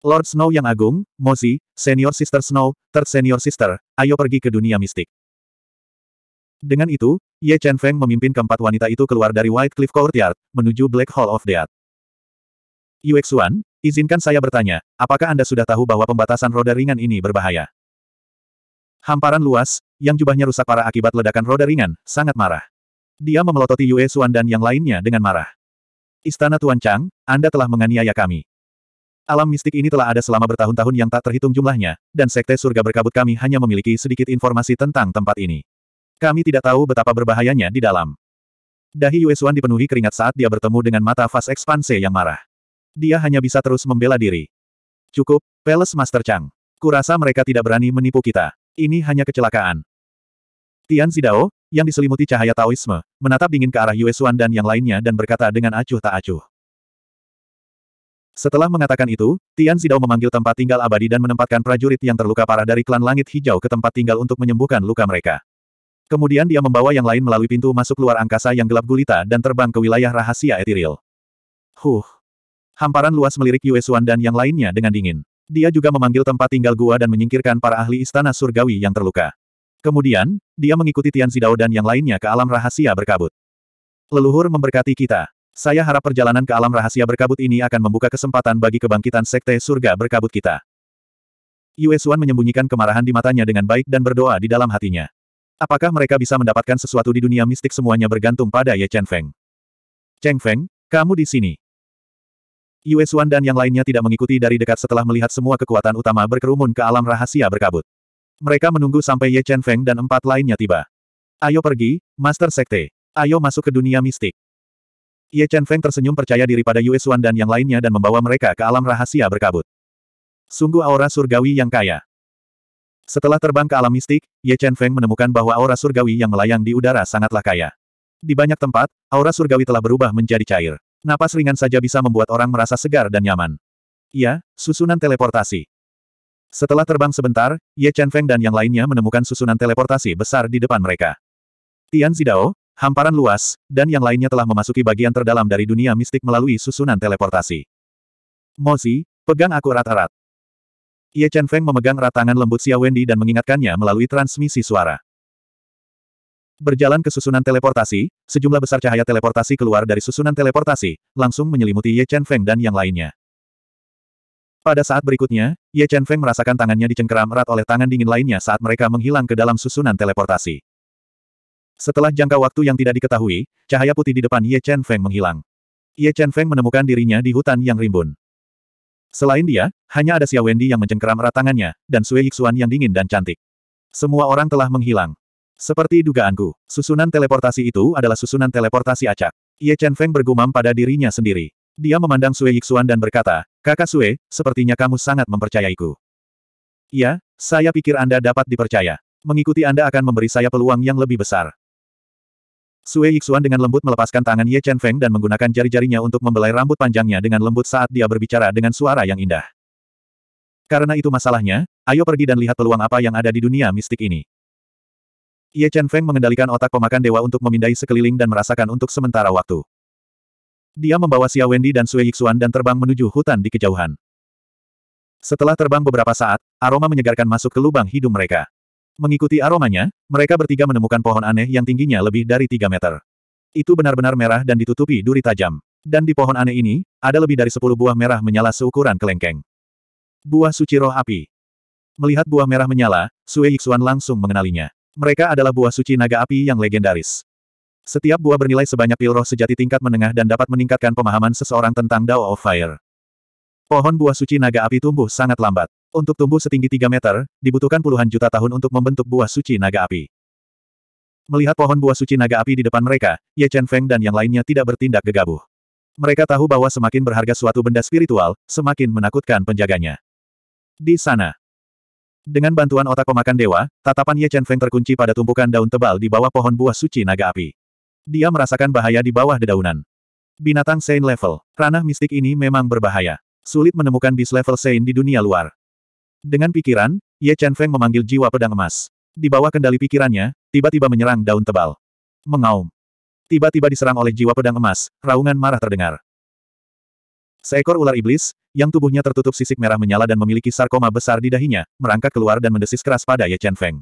Lord Snow yang agung, Mozi, Senior Sister Snow, Third Senior Sister, ayo pergi ke dunia mistik. Dengan itu, Ye Chen Feng memimpin keempat wanita itu keluar dari White Cliff Courtyard, menuju Black Hall of Death. Yue Xuan, izinkan saya bertanya, apakah Anda sudah tahu bahwa pembatasan roda ringan ini berbahaya? Hamparan luas, yang jubahnya rusak parah akibat ledakan roda ringan, sangat marah. Dia memelototi Yue Xuan dan yang lainnya dengan marah. Istana Tuan Chang, Anda telah menganiaya kami. Alam mistik ini telah ada selama bertahun-tahun yang tak terhitung jumlahnya, dan Sekte Surga Berkabut kami hanya memiliki sedikit informasi tentang tempat ini. Kami tidak tahu betapa berbahayanya di dalam. Dahi Yuesuan dipenuhi keringat saat dia bertemu dengan mata Fast Expanse yang marah. Dia hanya bisa terus membela diri. Cukup, Palace Master Chang. Kurasa mereka tidak berani menipu kita. Ini hanya kecelakaan. Tian Zidao, yang diselimuti cahaya Taoisme, menatap dingin ke arah Yuesuan dan yang lainnya dan berkata dengan acuh tak acuh. Setelah mengatakan itu, Tian Zidao memanggil tempat tinggal abadi dan menempatkan prajurit yang terluka parah dari klan Langit Hijau ke tempat tinggal untuk menyembuhkan luka mereka. Kemudian dia membawa yang lain melalui pintu masuk luar angkasa yang gelap gulita dan terbang ke wilayah rahasia etiril. Huh! Hamparan luas melirik Yue Xuan dan yang lainnya dengan dingin. Dia juga memanggil tempat tinggal gua dan menyingkirkan para ahli istana surgawi yang terluka. Kemudian, dia mengikuti Tian Zidao dan yang lainnya ke alam rahasia berkabut. Leluhur memberkati kita. Saya harap perjalanan ke alam rahasia berkabut ini akan membuka kesempatan bagi kebangkitan sekte surga berkabut kita. Yue Xuan menyembunyikan kemarahan di matanya dengan baik dan berdoa di dalam hatinya. Apakah mereka bisa mendapatkan sesuatu di dunia mistik semuanya bergantung pada Ye Chen Feng. Cheng Feng, kamu di sini. Yue Xuan dan yang lainnya tidak mengikuti dari dekat setelah melihat semua kekuatan utama berkerumun ke alam rahasia berkabut. Mereka menunggu sampai Ye Chen Feng dan empat lainnya tiba. Ayo pergi, Master Sekte. Ayo masuk ke dunia mistik. Ye Chen Feng tersenyum percaya diri pada Yue Xuan dan yang lainnya dan membawa mereka ke alam rahasia berkabut. Sungguh aura surgawi yang kaya. Setelah terbang ke alam mistik, Ye Chen Feng menemukan bahwa aura surgawi yang melayang di udara sangatlah kaya. Di banyak tempat, aura surgawi telah berubah menjadi cair. Napas ringan saja bisa membuat orang merasa segar dan nyaman. Ya, susunan teleportasi. Setelah terbang sebentar, Ye Chen Feng dan yang lainnya menemukan susunan teleportasi besar di depan mereka. Tian Zidao, hamparan luas, dan yang lainnya telah memasuki bagian terdalam dari dunia mistik melalui susunan teleportasi. Mozi, pegang aku erat-erat. Ye Chen Feng memegang erat tangan lembut Xia Wendy dan mengingatkannya melalui transmisi suara. Berjalan ke susunan teleportasi, sejumlah besar cahaya teleportasi keluar dari susunan teleportasi, langsung menyelimuti Ye Chen Feng dan yang lainnya. Pada saat berikutnya, Ye Chen Feng merasakan tangannya dicengkeram erat oleh tangan dingin lainnya saat mereka menghilang ke dalam susunan teleportasi. Setelah jangka waktu yang tidak diketahui, cahaya putih di depan Ye Chen Feng menghilang. Ye Chen Feng menemukan dirinya di hutan yang rimbun. Selain dia, hanya ada Xia Wendy yang mencengkeram erat tangannya, dan Sui Yixuan yang dingin dan cantik. Semua orang telah menghilang. Seperti dugaanku, susunan teleportasi itu adalah susunan teleportasi acak. Ye Chen Feng bergumam pada dirinya sendiri. Dia memandang Sui Yixuan dan berkata, Kakak Sui, sepertinya kamu sangat mempercayaiku. Ya, saya pikir Anda dapat dipercaya. Mengikuti Anda akan memberi saya peluang yang lebih besar. Sue Yixuan dengan lembut melepaskan tangan Ye Chen Feng dan menggunakan jari-jarinya untuk membelai rambut panjangnya dengan lembut saat dia berbicara dengan suara yang indah. Karena itu masalahnya, ayo pergi dan lihat peluang apa yang ada di dunia mistik ini. Ye Chen Feng mengendalikan otak pemakan dewa untuk memindai sekeliling dan merasakan untuk sementara waktu. Dia membawa Xia Wendy dan Sue Yixuan dan terbang menuju hutan di kejauhan. Setelah terbang beberapa saat, aroma menyegarkan masuk ke lubang hidung mereka. Mengikuti aromanya, mereka bertiga menemukan pohon aneh yang tingginya lebih dari tiga meter. Itu benar-benar merah dan ditutupi duri tajam. Dan di pohon aneh ini, ada lebih dari sepuluh buah merah menyala seukuran kelengkeng. Buah suci roh api. Melihat buah merah menyala, Sue Yixuan langsung mengenalinya. Mereka adalah buah suci naga api yang legendaris. Setiap buah bernilai sebanyak pil roh sejati tingkat menengah dan dapat meningkatkan pemahaman seseorang tentang Dao of Fire. Pohon buah suci naga api tumbuh sangat lambat. Untuk tumbuh setinggi 3 meter, dibutuhkan puluhan juta tahun untuk membentuk buah suci naga api. Melihat pohon buah suci naga api di depan mereka, Ye Chen Feng dan yang lainnya tidak bertindak gegabah. Mereka tahu bahwa semakin berharga suatu benda spiritual, semakin menakutkan penjaganya. Di sana, dengan bantuan otak pemakan dewa, tatapan Ye Chen Feng terkunci pada tumpukan daun tebal di bawah pohon buah suci naga api. Dia merasakan bahaya di bawah dedaunan. Binatang Saint level. Ranah mistik ini memang berbahaya. Sulit menemukan bis level Saint di dunia luar. Dengan pikiran, Ye Chen Feng memanggil jiwa pedang emas. Di bawah kendali pikirannya, tiba-tiba menyerang daun tebal. Mengaum. Tiba-tiba diserang oleh jiwa pedang emas, raungan marah terdengar. Seekor ular iblis, yang tubuhnya tertutup sisik merah menyala dan memiliki sarkoma besar di dahinya, merangkak keluar dan mendesis keras pada Ye Chen Feng.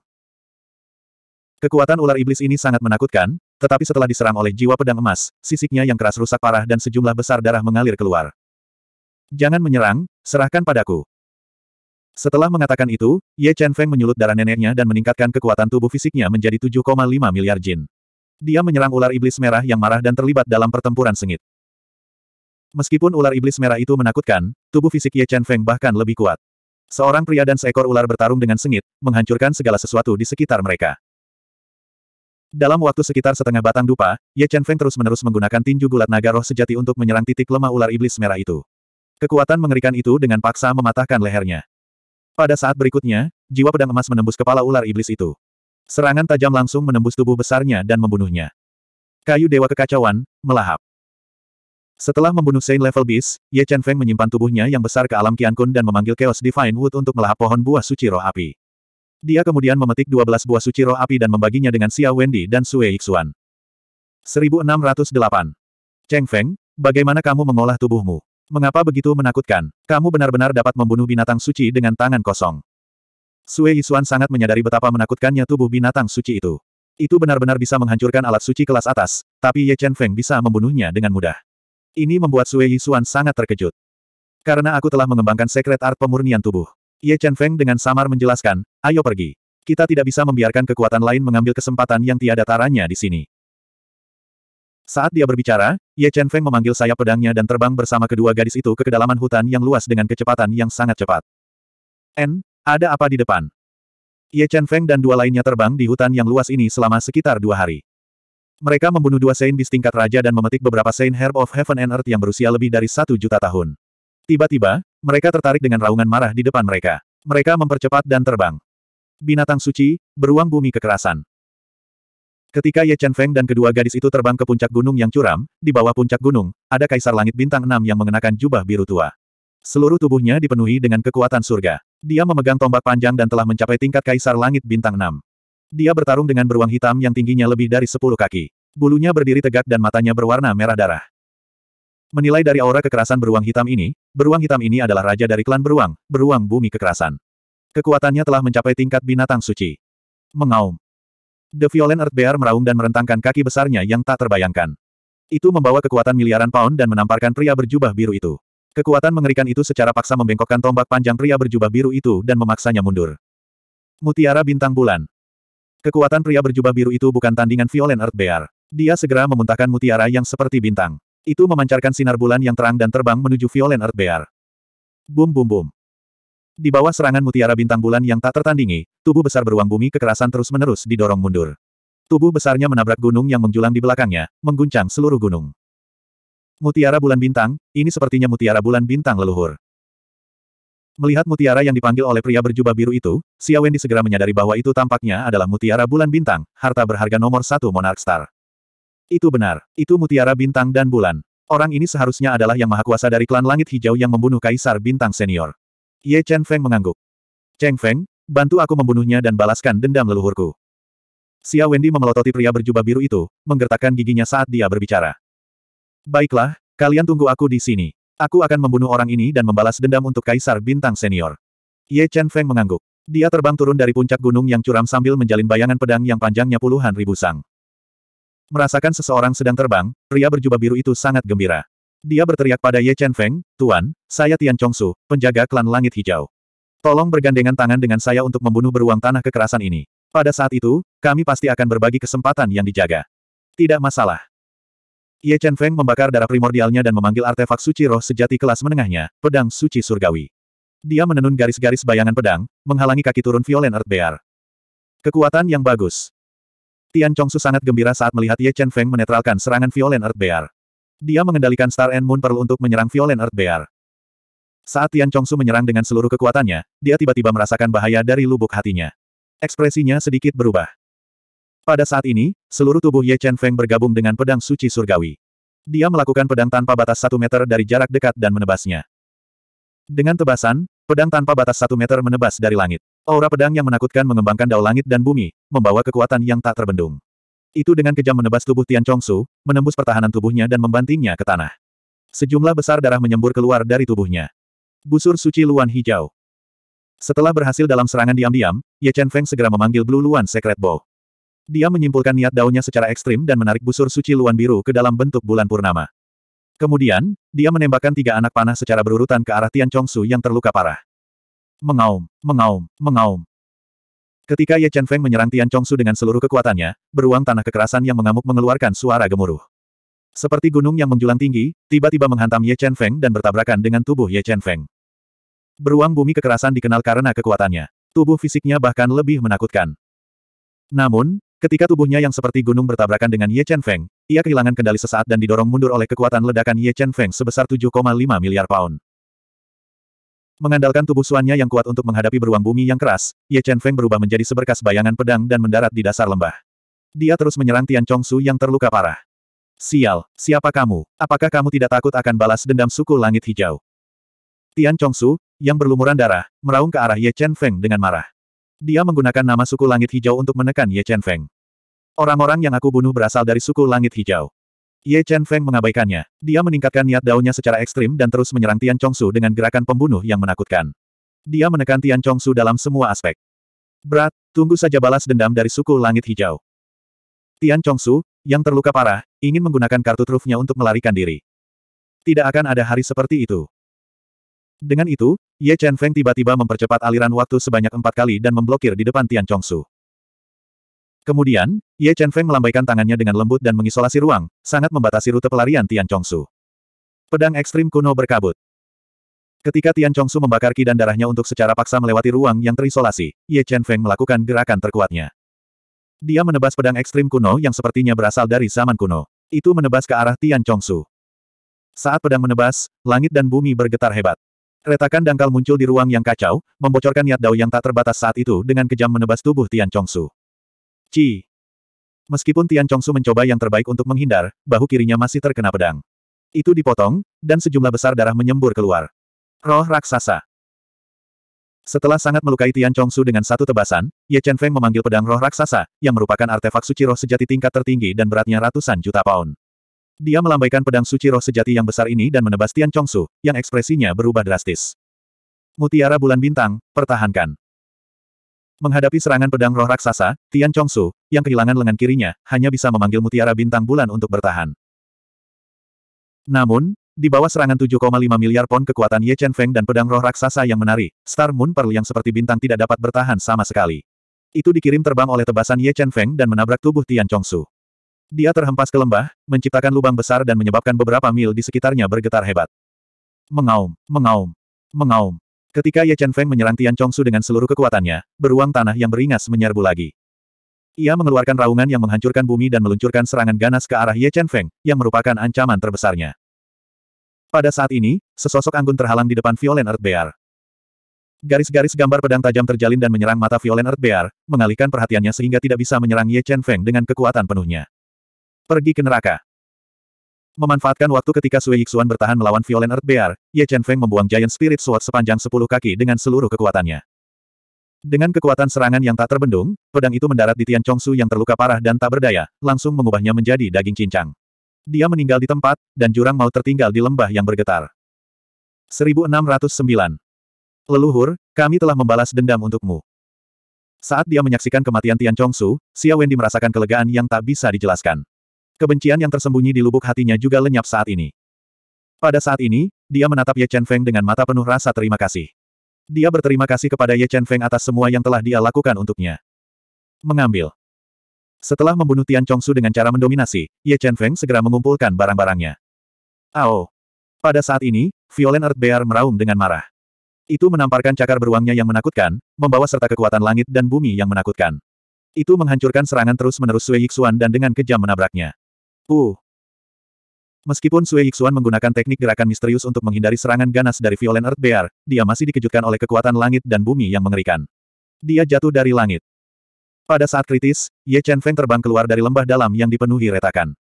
Kekuatan ular iblis ini sangat menakutkan, tetapi setelah diserang oleh jiwa pedang emas, sisiknya yang keras rusak parah dan sejumlah besar darah mengalir keluar. Jangan menyerang, serahkan padaku. Setelah mengatakan itu, Ye Chen Feng menyulut darah neneknya dan meningkatkan kekuatan tubuh fisiknya menjadi 7,5 miliar jin. Dia menyerang ular iblis merah yang marah dan terlibat dalam pertempuran sengit. Meskipun ular iblis merah itu menakutkan, tubuh fisik Ye Chen Feng bahkan lebih kuat. Seorang pria dan seekor ular bertarung dengan sengit, menghancurkan segala sesuatu di sekitar mereka. Dalam waktu sekitar setengah batang dupa, Ye Chen Feng terus-menerus menggunakan tinju gulat naga roh sejati untuk menyerang titik lemah ular iblis merah itu. Kekuatan mengerikan itu dengan paksa mematahkan lehernya. Pada saat berikutnya, jiwa pedang emas menembus kepala ular iblis itu. Serangan tajam langsung menembus tubuh besarnya dan membunuhnya. Kayu Dewa Kekacauan, melahap. Setelah membunuh Saint Level Beast, Ye Chen Feng menyimpan tubuhnya yang besar ke alam Qiankun dan memanggil Chaos Divine Wood untuk melahap pohon buah suci roh api. Dia kemudian memetik 12 buah suci roh api dan membaginya dengan Xia Wendy dan Sue Yixuan. 1608. Cheng Feng, bagaimana kamu mengolah tubuhmu? Mengapa begitu menakutkan? Kamu benar-benar dapat membunuh binatang suci dengan tangan kosong. Sue Yixuan sangat menyadari betapa menakutkannya tubuh binatang suci itu. Itu benar-benar bisa menghancurkan alat suci kelas atas, tapi Ye Chen Feng bisa membunuhnya dengan mudah. Ini membuat Sue Yixuan sangat terkejut. Karena aku telah mengembangkan sekret art pemurnian tubuh. Ye Chen Feng dengan samar menjelaskan, ayo pergi. Kita tidak bisa membiarkan kekuatan lain mengambil kesempatan yang tiada taranya di sini. Saat dia berbicara, Ye Chen Feng memanggil sayap pedangnya dan terbang bersama kedua gadis itu ke kedalaman hutan yang luas dengan kecepatan yang sangat cepat. N, ada apa di depan? Ye Chen Feng dan dua lainnya terbang di hutan yang luas ini selama sekitar dua hari. Mereka membunuh dua Saint bis tingkat raja dan memetik beberapa Saint Herb of Heaven and Earth yang berusia lebih dari satu juta tahun. Tiba-tiba, mereka tertarik dengan raungan marah di depan mereka. Mereka mempercepat dan terbang. Binatang suci, beruang bumi kekerasan. Ketika Ye Chen Feng dan kedua gadis itu terbang ke puncak gunung yang curam, di bawah puncak gunung, ada Kaisar Langit Bintang Enam yang mengenakan jubah biru tua. Seluruh tubuhnya dipenuhi dengan kekuatan surga. Dia memegang tombak panjang dan telah mencapai tingkat Kaisar Langit Bintang Enam. Dia bertarung dengan beruang hitam yang tingginya lebih dari sepuluh kaki. Bulunya berdiri tegak dan matanya berwarna merah darah. Menilai dari aura kekerasan beruang hitam ini, beruang hitam ini adalah raja dari klan beruang, beruang bumi kekerasan. Kekuatannya telah mencapai tingkat binatang suci. Mengaum. The Violent Earth Bear meraung dan merentangkan kaki besarnya yang tak terbayangkan. Itu membawa kekuatan miliaran pound dan menamparkan pria berjubah biru itu. Kekuatan mengerikan itu secara paksa membengkokkan tombak panjang pria berjubah biru itu dan memaksanya mundur. Mutiara Bintang Bulan Kekuatan pria berjubah biru itu bukan tandingan Violent Earth Bear. Dia segera memuntahkan mutiara yang seperti bintang. Itu memancarkan sinar bulan yang terang dan terbang menuju Violent Earth Bear. Bum bum bum. Di bawah serangan mutiara bintang bulan yang tak tertandingi, tubuh besar beruang bumi kekerasan terus-menerus didorong mundur. Tubuh besarnya menabrak gunung yang menjulang di belakangnya, mengguncang seluruh gunung. Mutiara bulan bintang, ini sepertinya mutiara bulan bintang leluhur. Melihat mutiara yang dipanggil oleh pria berjubah biru itu, Xia Wendy segera menyadari bahwa itu tampaknya adalah mutiara bulan bintang, harta berharga nomor satu Monarch Star. Itu benar. Itu mutiara bintang dan bulan. Orang ini seharusnya adalah yang maha kuasa dari klan langit hijau yang membunuh kaisar bintang senior. Ye Chen Feng mengangguk. Cheng Feng, bantu aku membunuhnya dan balaskan dendam leluhurku. Xia Wendy memelototi pria berjubah biru itu, menggertakkan giginya saat dia berbicara. Baiklah, kalian tunggu aku di sini. Aku akan membunuh orang ini dan membalas dendam untuk kaisar bintang senior. Ye Chen Feng mengangguk. Dia terbang turun dari puncak gunung yang curam sambil menjalin bayangan pedang yang panjangnya puluhan ribu sang. Merasakan seseorang sedang terbang, pria berjubah biru itu sangat gembira. Dia berteriak pada Ye Chen Feng, Tuan, saya Tian Chongsu, penjaga klan langit hijau. Tolong bergandengan tangan dengan saya untuk membunuh beruang tanah kekerasan ini. Pada saat itu, kami pasti akan berbagi kesempatan yang dijaga. Tidak masalah. Ye Chen Feng membakar darah primordialnya dan memanggil artefak suci roh sejati kelas menengahnya, pedang suci surgawi. Dia menenun garis-garis bayangan pedang, menghalangi kaki turun Violent Earth Bear. Kekuatan yang bagus. Tian Chongsu sangat gembira saat melihat Ye Chen Feng menetralkan serangan Violent Earth Bear. Dia mengendalikan Star and Moon Pearl untuk menyerang Violent Earth Bear. Saat Tian Chongsu menyerang dengan seluruh kekuatannya, dia tiba-tiba merasakan bahaya dari lubuk hatinya. Ekspresinya sedikit berubah. Pada saat ini, seluruh tubuh Ye Chen Feng bergabung dengan pedang suci surgawi. Dia melakukan pedang tanpa batas satu meter dari jarak dekat dan menebasnya. Dengan tebasan, pedang tanpa batas satu meter menebas dari langit. Aura pedang yang menakutkan mengembangkan dao langit dan bumi, membawa kekuatan yang tak terbendung. Itu dengan kejam menebas tubuh Tian Chongsu, menembus pertahanan tubuhnya dan membantingnya ke tanah. Sejumlah besar darah menyembur keluar dari tubuhnya. Busur suci Luan Hijau. Setelah berhasil dalam serangan diam-diam, Ye Chen Feng segera memanggil Blue Luan Secret Bow. Dia menyimpulkan niat daunnya secara ekstrim dan menarik busur suci Luan Biru ke dalam bentuk bulan purnama. Kemudian, dia menembakkan tiga anak panah secara berurutan ke arah Tian Chongsu yang terluka parah. Mengaum, mengaum, mengaum. Ketika Ye Chen Feng menyerang Tian Chongsu dengan seluruh kekuatannya, beruang tanah kekerasan yang mengamuk mengeluarkan suara gemuruh. Seperti gunung yang menjulang tinggi, tiba-tiba menghantam Ye Chen Feng dan bertabrakan dengan tubuh Ye Chen Feng. Beruang bumi kekerasan dikenal karena kekuatannya. Tubuh fisiknya bahkan lebih menakutkan. Namun, ketika tubuhnya yang seperti gunung bertabrakan dengan Ye Chen Feng, ia kehilangan kendali sesaat dan didorong mundur oleh kekuatan ledakan Ye Chen Feng sebesar 7,5 miliar pound. Mengandalkan tubuh suannya yang kuat untuk menghadapi beruang bumi yang keras, Ye Chen Feng berubah menjadi seberkas bayangan pedang dan mendarat di dasar lembah. Dia terus menyerang Tian Chongsu yang terluka parah. Sial, siapa kamu? Apakah kamu tidak takut akan balas dendam suku langit hijau? Tian Chongsu, yang berlumuran darah, meraung ke arah Ye Chen Feng dengan marah. Dia menggunakan nama suku langit hijau untuk menekan Ye Chen Feng. Orang-orang yang aku bunuh berasal dari suku langit hijau. Ye Chen Feng mengabaikannya. Dia meningkatkan niat daunnya secara ekstrim dan terus menyerang Tian Chongsu dengan gerakan pembunuh yang menakutkan. Dia menekan Tian Chongsu dalam semua aspek. Berat, tunggu saja balas dendam dari suku langit hijau. Tian Chongsu, yang terluka parah, ingin menggunakan kartu trufnya untuk melarikan diri. Tidak akan ada hari seperti itu. Dengan itu, Ye Chen Feng tiba-tiba mempercepat aliran waktu sebanyak empat kali dan memblokir di depan Tian Chongsu. Kemudian, Ye Chen Feng melambaikan tangannya dengan lembut dan mengisolasi ruang, sangat membatasi rute pelarian Tian Chongsu. Pedang ekstrim kuno berkabut. Ketika Tian Chongsu membakar ki dan darahnya untuk secara paksa melewati ruang yang terisolasi, Ye Chen Feng melakukan gerakan terkuatnya. Dia menebas pedang ekstrim kuno yang sepertinya berasal dari zaman kuno. Itu menebas ke arah Tian Chongsu. Saat pedang menebas, langit dan bumi bergetar hebat. Retakan dangkal muncul di ruang yang kacau, membocorkan niat dao yang tak terbatas saat itu dengan kejam menebas tubuh Tian Chongsu. Ci. Meskipun Tian Chongsu mencoba yang terbaik untuk menghindar, bahu kirinya masih terkena pedang. Itu dipotong, dan sejumlah besar darah menyembur keluar. Roh raksasa. Setelah sangat melukai Tian Chongsu dengan satu tebasan, Ye Chen Feng memanggil pedang roh raksasa, yang merupakan artefak suci roh sejati tingkat tertinggi dan beratnya ratusan juta pound. Dia melambaikan pedang suci roh sejati yang besar ini dan menebas Tian Chongsu, yang ekspresinya berubah drastis. Mutiara Bulan Bintang, pertahankan. Menghadapi serangan pedang roh raksasa, Tian Chongsu, yang kehilangan lengan kirinya, hanya bisa memanggil Mutiara Bintang Bulan untuk bertahan. Namun, di bawah serangan 7,5 miliar pon kekuatan Ye Chen Feng dan pedang roh raksasa yang menari, Star Moon Pearl yang seperti bintang tidak dapat bertahan sama sekali. Itu dikirim terbang oleh tebasan Ye Chen Feng dan menabrak tubuh Tian Chongsu. Dia terhempas ke lembah, menciptakan lubang besar dan menyebabkan beberapa mil di sekitarnya bergetar hebat. Mengaum, mengaum, mengaum. Ketika Ye Chen Feng menyerang Tian Chongsu dengan seluruh kekuatannya, beruang tanah yang beringas menyerbu lagi. Ia mengeluarkan raungan yang menghancurkan bumi dan meluncurkan serangan ganas ke arah Ye Chen Feng, yang merupakan ancaman terbesarnya. Pada saat ini, sesosok anggun terhalang di depan Violen Earth Bear. Garis-garis gambar pedang tajam terjalin dan menyerang mata Violen Earth Bear, mengalihkan perhatiannya sehingga tidak bisa menyerang Ye Chen Feng dengan kekuatan penuhnya. Pergi ke neraka. Memanfaatkan waktu ketika Sui Yixuan bertahan melawan Violen Earth Bear, Ye Chen Feng membuang Giant Spirit Sword sepanjang 10 kaki dengan seluruh kekuatannya. Dengan kekuatan serangan yang tak terbendung, pedang itu mendarat di Tian Chongsu yang terluka parah dan tak berdaya, langsung mengubahnya menjadi daging cincang. Dia meninggal di tempat, dan jurang maut tertinggal di lembah yang bergetar. 1609. Leluhur, kami telah membalas dendam untukmu. Saat dia menyaksikan kematian Tian Chongsu, Xia Wendi merasakan kelegaan yang tak bisa dijelaskan. Kebencian yang tersembunyi di lubuk hatinya juga lenyap saat ini. Pada saat ini, dia menatap Ye Chen Feng dengan mata penuh rasa terima kasih. Dia berterima kasih kepada Ye Chen Feng atas semua yang telah dia lakukan untuknya. Mengambil. Setelah membunuh Tian Chongsu dengan cara mendominasi, Ye Chen Feng segera mengumpulkan barang-barangnya. Ao. Pada saat ini, Violen Earth Bear meraung dengan marah. Itu menamparkan cakar beruangnya yang menakutkan, membawa serta kekuatan langit dan bumi yang menakutkan. Itu menghancurkan serangan terus-menerus Sui Yixuan dan dengan kejam menabraknya. Uh. Meskipun Sui Yixuan menggunakan teknik gerakan misterius untuk menghindari serangan ganas dari Violen Earth Bear, dia masih dikejutkan oleh kekuatan langit dan bumi yang mengerikan. Dia jatuh dari langit. Pada saat kritis, Ye Chen Feng terbang keluar dari lembah dalam yang dipenuhi retakan.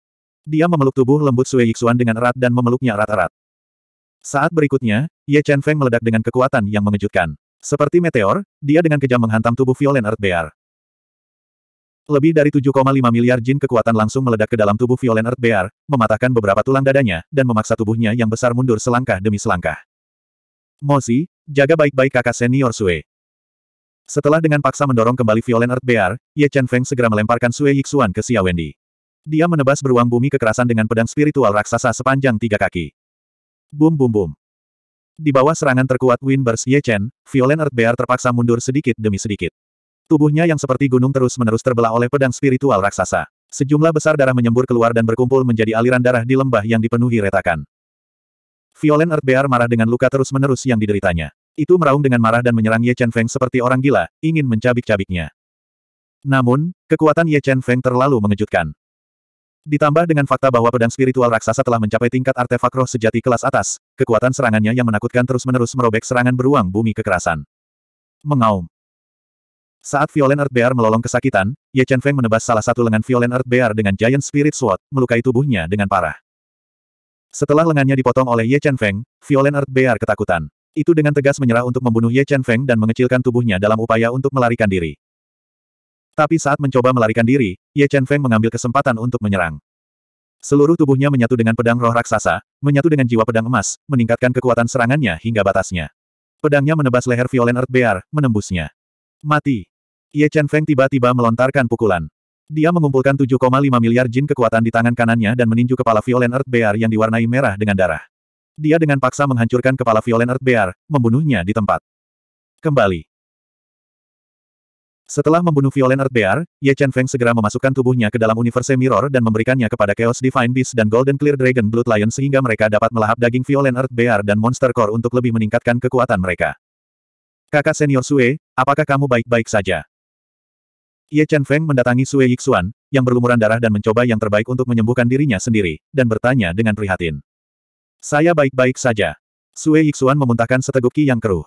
Dia memeluk tubuh lembut Sui Yixuan dengan erat dan memeluknya erat-erat. Saat berikutnya, Ye Chen Feng meledak dengan kekuatan yang mengejutkan. Seperti meteor, dia dengan kejam menghantam tubuh Violen Earth Bear. Lebih dari 7,5 miliar jin kekuatan langsung meledak ke dalam tubuh Violen Earth Bear, mematahkan beberapa tulang dadanya, dan memaksa tubuhnya yang besar mundur selangkah demi selangkah. Mozi, jaga baik-baik kakak senior Sui. Setelah dengan paksa mendorong kembali Violen Earth Bear, Ye Chen Feng segera melemparkan Sui Yixuan ke Xia Wendy. Dia menebas beruang bumi kekerasan dengan pedang spiritual raksasa sepanjang tiga kaki. Bum bum bum. Di bawah serangan terkuat Windburst Ye Chen, Violen Earth Bear terpaksa mundur sedikit demi sedikit. Tubuhnya yang seperti gunung terus-menerus terbelah oleh pedang spiritual raksasa. Sejumlah besar darah menyembur keluar dan berkumpul menjadi aliran darah di lembah yang dipenuhi retakan. Violent Earth Bear marah dengan luka terus-menerus yang dideritanya. Itu meraung dengan marah dan menyerang Ye Chen Feng seperti orang gila, ingin mencabik-cabiknya. Namun, kekuatan Ye Chen Feng terlalu mengejutkan. Ditambah dengan fakta bahwa pedang spiritual raksasa telah mencapai tingkat artefak roh sejati kelas atas, kekuatan serangannya yang menakutkan terus-menerus merobek serangan beruang bumi kekerasan. Mengaum. Saat Violent Earth Bear melolong kesakitan, Ye Chen Feng menebas salah satu lengan Violent Earth Bear dengan Giant Spirit Sword, melukai tubuhnya dengan parah. Setelah lengannya dipotong oleh Ye Chen Feng, Violent Earth Bear ketakutan. Itu dengan tegas menyerah untuk membunuh Ye Chen Feng dan mengecilkan tubuhnya dalam upaya untuk melarikan diri. Tapi saat mencoba melarikan diri, Ye Chen Feng mengambil kesempatan untuk menyerang. Seluruh tubuhnya menyatu dengan pedang roh raksasa, menyatu dengan jiwa pedang emas, meningkatkan kekuatan serangannya hingga batasnya. Pedangnya menebas leher Violent Earth Bear, menembusnya. Mati. Ye Chen Feng tiba-tiba melontarkan pukulan. Dia mengumpulkan 7,5 miliar jin kekuatan di tangan kanannya dan meninju kepala Violent Earth Bear yang diwarnai merah dengan darah. Dia dengan paksa menghancurkan kepala Violent Earth Bear, membunuhnya di tempat. Kembali. Setelah membunuh Violent Earth Bear, Ye Chen Feng segera memasukkan tubuhnya ke dalam Universe Mirror dan memberikannya kepada Chaos Divine Beast dan Golden Clear Dragon Blood Lion sehingga mereka dapat melahap daging Violent Earth Bear dan Monster Core untuk lebih meningkatkan kekuatan mereka. Kakak senior Sue, apakah kamu baik-baik saja? Ye Chen Feng mendatangi Sue Yixuan, yang berlumuran darah dan mencoba yang terbaik untuk menyembuhkan dirinya sendiri, dan bertanya dengan prihatin. Saya baik-baik saja. Sue Yixuan memuntahkan seteguk ki yang keruh.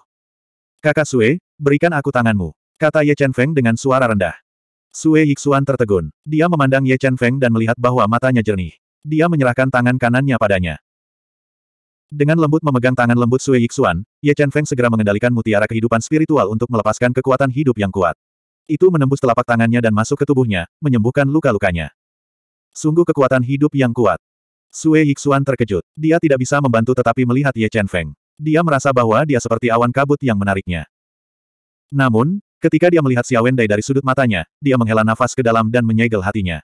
Kakak Sue, berikan aku tanganmu kata Ye Chen Feng dengan suara rendah. Sue Yixuan tertegun. Dia memandang Ye Chen Feng dan melihat bahwa matanya jernih. Dia menyerahkan tangan kanannya padanya. Dengan lembut memegang tangan lembut Sue Yixuan, Ye Chen Feng segera mengendalikan mutiara kehidupan spiritual untuk melepaskan kekuatan hidup yang kuat. Itu menembus telapak tangannya dan masuk ke tubuhnya, menyembuhkan luka-lukanya. Sungguh kekuatan hidup yang kuat. Sue Yixuan terkejut. Dia tidak bisa membantu tetapi melihat Ye Chen Feng. Dia merasa bahwa dia seperti awan kabut yang menariknya. Namun, Ketika dia melihat Xiao Wendai dari sudut matanya, dia menghela nafas ke dalam dan menyegel hatinya.